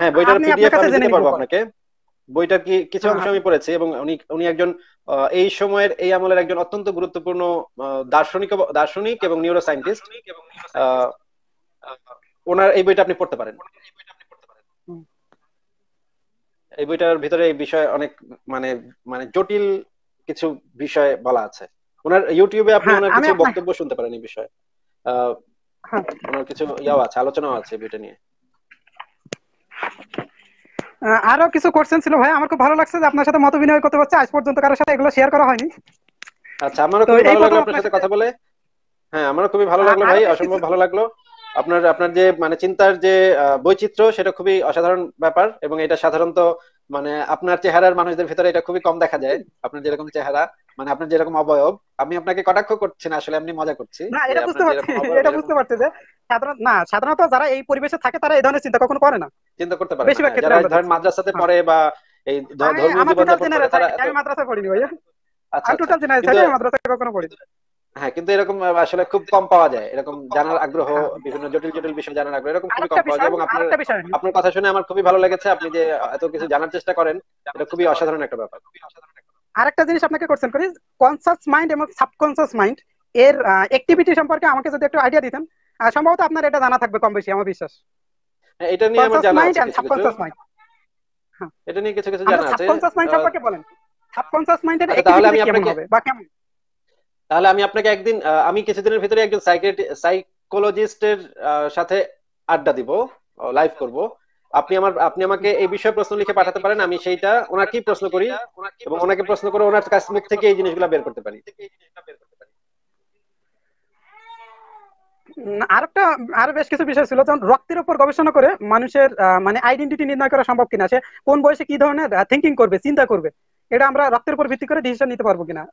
হ্যাঁ বইটার পিডিএফ আমি দিতে পারব আপনাকে। বইটার কি কিছু হ্যাঁ, অংশ হ্যাঁ। আমি পড়েছি এবং উনি উনি একজন এই সময়ের এই আমলের একজন অত্যন্ত গুরুত্বপূর্ণ দার্শনিক দার্শনিক এবং নিউরো সায়েন্টিস্ট ওনার এই বইটা আপনি পড়তে পারেন। এই বইটার ভিতরে এই বিষয় অনেক মানে মানে জটিল কিছু বিষয় বলা আছে। ওনার ইউটিউবে আপনি হ্যাঁ, ওনার কিছু বক্তব্য শুনতে পারেন এই বিষয়ে। হ্যাঁ। ওনার কিছু ইয়াও আছে আলোচনাও আছে বইটা নিয়ে। আরও কিছু কোশ্চেন ছিল ভাই আমার খুব ভালো লাগছে যে আপনার সাথে মত বিনিময় করতে পারছি। আজ পর্যন্ত কারোর সাথে এগুলো শেয়ার করা হয়নি। আচ্ছা আমারও তো খুবই ভালো লাগল আপনার সাথে কথা বলে। হ্যাঁ আমারও খুবই ভালো লাগল ভাই অসম্ভব ভালো লাগল। আপনার আপনার যে মানে চিন্তার যে বৈচিত্র্য সেটা খুবই অসাধারণ ব্যাপার এবং এটা সাধারণত মানে আপনার চেহারার মানুষদের ভিতরে এটা খুবই কম দেখা যায়। আপনার যেরকম চেহারা মানে আপনার যেরকম অবয়ব আমি আপনাকে কটাক্ষ করছি না আসলে এমনি মজা করছি না এটা বুঝতে পারছি এটা বুঝতে পারছি যে সাধারণ না সাধারণত যারা এই পরিবেশে থাকে তারা এই ধরনের চিন্তা কখনো করে না। চিন্তা করতে পারে বেশিরভাগ ক্ষেত্রে যারা ধরেন। মাদ্রাসাতে হ্যাঁ। পড়ে বা এই ধর্মীয় জীবন আমি মাদ্রাসায় পড়িনি ভাইয়া। আচ্ছা আমি টোটাল জেনারেল মাদ্রাসায় কখনো পড়িনি। হ্যাঁ কিন্তু এরকম আসলে খুব কম পাওয়া যায়। এরকম জানার আগ্রহ হ্যাঁ। বিভিন্ন জটিল জটিল বিষয় জানার আগ্রহ এরকম খুবই কম পাওয়া যায়। এবং আপনার আপনার কথা শুনে আমার খুবই ভালো লেগেছে। আপনি যে এত কিছু জানার চেষ্টা করেন এটা খুবই অসাধারণ একটা ব্যাপার। আরেকটা জিনিস আপনাকে কোশ্চেন করি। কনসাস মাইন্ড এবং সাবকনসাস মাইন্ড এর অ্যাক্টিভিটি সম্পর্কে আমাকে যদি একটু আইডিয়া দিতেন সম্ভবত আপনার এটা জানা থাকবে কম বেশি আমার বিশ্বাস। হ্যাঁ, এটা নিয়ে আমার জানা আছে সাবকনসাস মাইন্ড এটা নিয়ে কিছু কিছু জানা আছে। সাবকনসাস মাইন্ড সম্পর্কে বলেন। সাবকনসাস মাইন্ডের অ্যাক্টিভিটি কেমন হবে বা কেমন? তাহলে আমি আপনাকে একদিন আমি কিছুদিনের ভিতরে একজন সাইকোলজিস্টের সাথে আড্ডা দিব লাইভ করব। আপনি আমার, আপনি আমাকে এই বিষয়ে প্রশ্ন লিখে পাঠাতে পারেন, আমি সেইটা ওনাকেই প্রশ্ন করি এবং ওনাকে প্রশ্ন করে ওনার কাছ থেকে এই জিনিসগুলো বের করতে পারি। আরেকটা, আরও বেশ কিছু বিষয় ছিল, যেমন রক্তের উপর গবেষণা করে মানুষের মানে আইডেন্টিটি নির্ণয় করা সম্ভব কিনা, সে কোন বয়সে কি ধরনের থিঙ্কিং করবে, চিন্তা করবে, এটা আমরা রক্তের উপর ভিত্তি করে ডিসিশন নিতে পারব কিনা।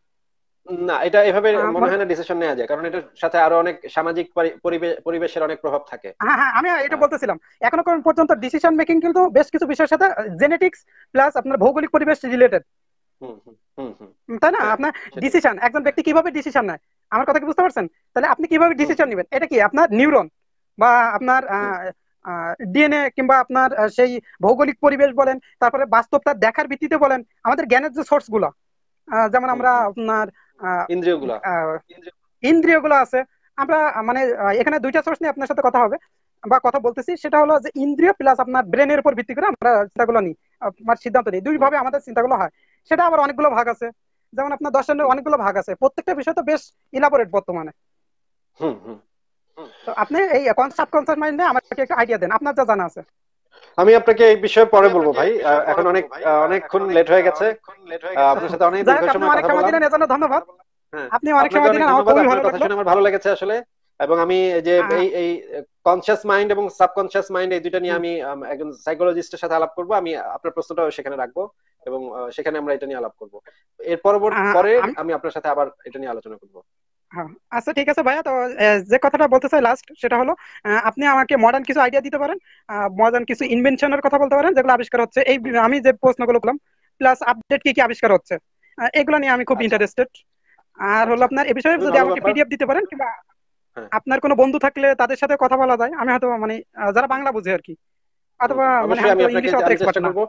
না এটা এভাবে মনে হয় না ডিসিশন নেওয়া যায় কারণ এটার সাথে আরও অনেক সামাজিক পরিবেশের অনেক প্রভাব থাকে। হ্যাঁ হ্যাঁ আমি এটা। বলতেছিলাম। এখনও পর্যন্ত ডিসিশন মেকিং কিন্তু বেশ কিছু বিষয়ের সাথে জেনেটিক্স প্লাস আপনার ভৌগোলিক পরিবেশ রিলেটেড তাই না? হ্যাঁ, আপনার ডিসিশন একজন ব্যক্তি কীভাবে ডিসিশন নেয়? আমার কথা কি বুঝতে পারছেন? তাহলে আপনি কীভাবে ডিসিশন নেবেন? এটা কি আপনার নিউরন বা আপনার ডিএনএ কিংবা আপনার সেই ভৌগোলিক পরিবেশ বলেন তারপরে বাস্তবতা দেখার ভিত্তিতে বলেন আমাদের জ্ঞানের যে সোর্সগুলা আহ, যেমন আমরা আপনার ইন্দ্রিয়গুলা। ইন্দ্রিয় আছে। আমরা মানে এখানে দুইটা সোর্স নিয়ে আপনার সাথে কথা হবে। বা কথা বলতেছি সেটা হলো যে ইন্দ্রিয় প্লাস আপনার ব্রেনের উপর ভিত্তি করে আমরা চিন্তাগুলো নিই আপনার সিদ্ধান্ত নিই। দুই ভাবে আমাদের চিন্তাগুলো হয়। সেটা আবার অনেকগুলো ভাগ আছে। যেমন আপনার দর্শনের অনেকগুলো ভাগ আছে। প্রত্যেকটা বিষয় তো বেশ ইলাবোরেট বর্তমানে। তো আপনি এই সাবকনসিয়াস মাইন্ডে আমাকে একটু আইডিয়া দেন। আপনার যা জানা আছে। আমি আপনাকে এই বিষয়ে পরে বলব ভাই। এখন অনেক অনেকক্ষণ লেট হয়ে গেছে। আপনার সাথে অনেক দীর্ঘ সময় কথা বললাম। ধন্যবাদ হ্যাঁ আপনি অনেক সময় দিলেন আমার খুবই ভালো কথা শুনে আমার ভালো লেগেছে আসলে। এবং আমি যে এই এই কনসিয়াস মাইন্ড এবং সাবকনসিয়াস মাইন্ড এই দুইটা নিয়ে আমি একজন সাইকোলজিস্টের সাথে আলাপ করব। আমি আপনার প্রশ্নটাও সেখানে রাখব এবং সেখানে আমরা এটা নিয়ে আলাপ করব। এর পরবর্তী পরে আমি আপনার সাথে আবার এটা নিয়ে আলোচনা করব। হ্যাঁ আচ্ছা ঠিক আছে ভাইয়া তো যে কথাটা বলতে চাই লাস্ট সেটা হলো আপনি আমাকে মডার্ন কিছু আইডিয়া দিতে পারেন মডার্ন কিছু ইনভেনশনের কথা বলতে পারেন যেগুলো আবিষ্কার হচ্ছে এই আমি যে প্রশ্নগুলো করলাম প্লাস আপডেট কি কি আবিষ্কার হচ্ছে এগুলো নিয়ে আমি খুব আচ্ছা। ইন্টারেস্টেড আর হলো আচ্ছা আপনার এই বিষয়ে যদি আমাকে পিডিএফ দিতে পারেন কিংবা হ্যাঁ। আপনার কোনো বন্ধু থাকলে তাদের সাথে কথা বলা যায় আমি হয়তো মানে যারা বাংলা বুঝে আর কি অথবা মানে আমি ইংলিশে অত এক্সপার্ট না। করব।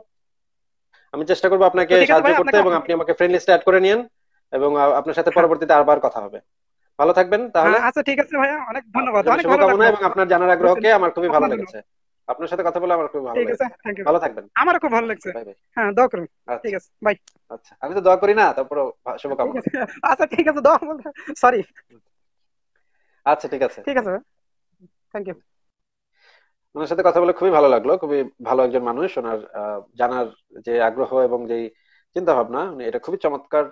আমি চেষ্টা করব আপনাকে সাহায্য করতে এবং আপনি আমাকে ফ্রেন্ড লিস্টে অ্যাড করে নিন এবং আপনার সাথে হ্যাঁ। পরবর্তীতে আবার কথা হবে। ভালো থাকবেন তাহলে। হ্যাঁ, আচ্ছা ঠিক আছে ভাইয়া অনেক ধন্যবাদ অনেক ভালো শুভকামনা লাগল এবং আপনার জানার আগ্রহকে আমার খুবই ভালো লেগেছে। আপনার সাথে কথা বলে আমার খুবই ভালো ঠিক আছে লেগেছে। থ্যাংক ইউ ভালো থাকবেন। আমারও খুব ভালো লাগছে। হ্যাঁ দোয়া করুন। আচ্ছা। ঠিক আছে বাই। আচ্ছা আমি তো দোয়া করি না তারপরে শুভকামনা। আচ্ছা ঠিক আছে দোয়া বলতে সরি আচ্ছা ঠিক আছে। ঠিক আছে থ্যাংক ইউ ওনার সাথে কথা বলে খুবই ভালো লাগল খুবই ভালো একজন মানুষ। ওনার আহ, জানার যে আগ্রহ এবং যেই চিন্তা ভাবনা এটা খুবই চমৎকার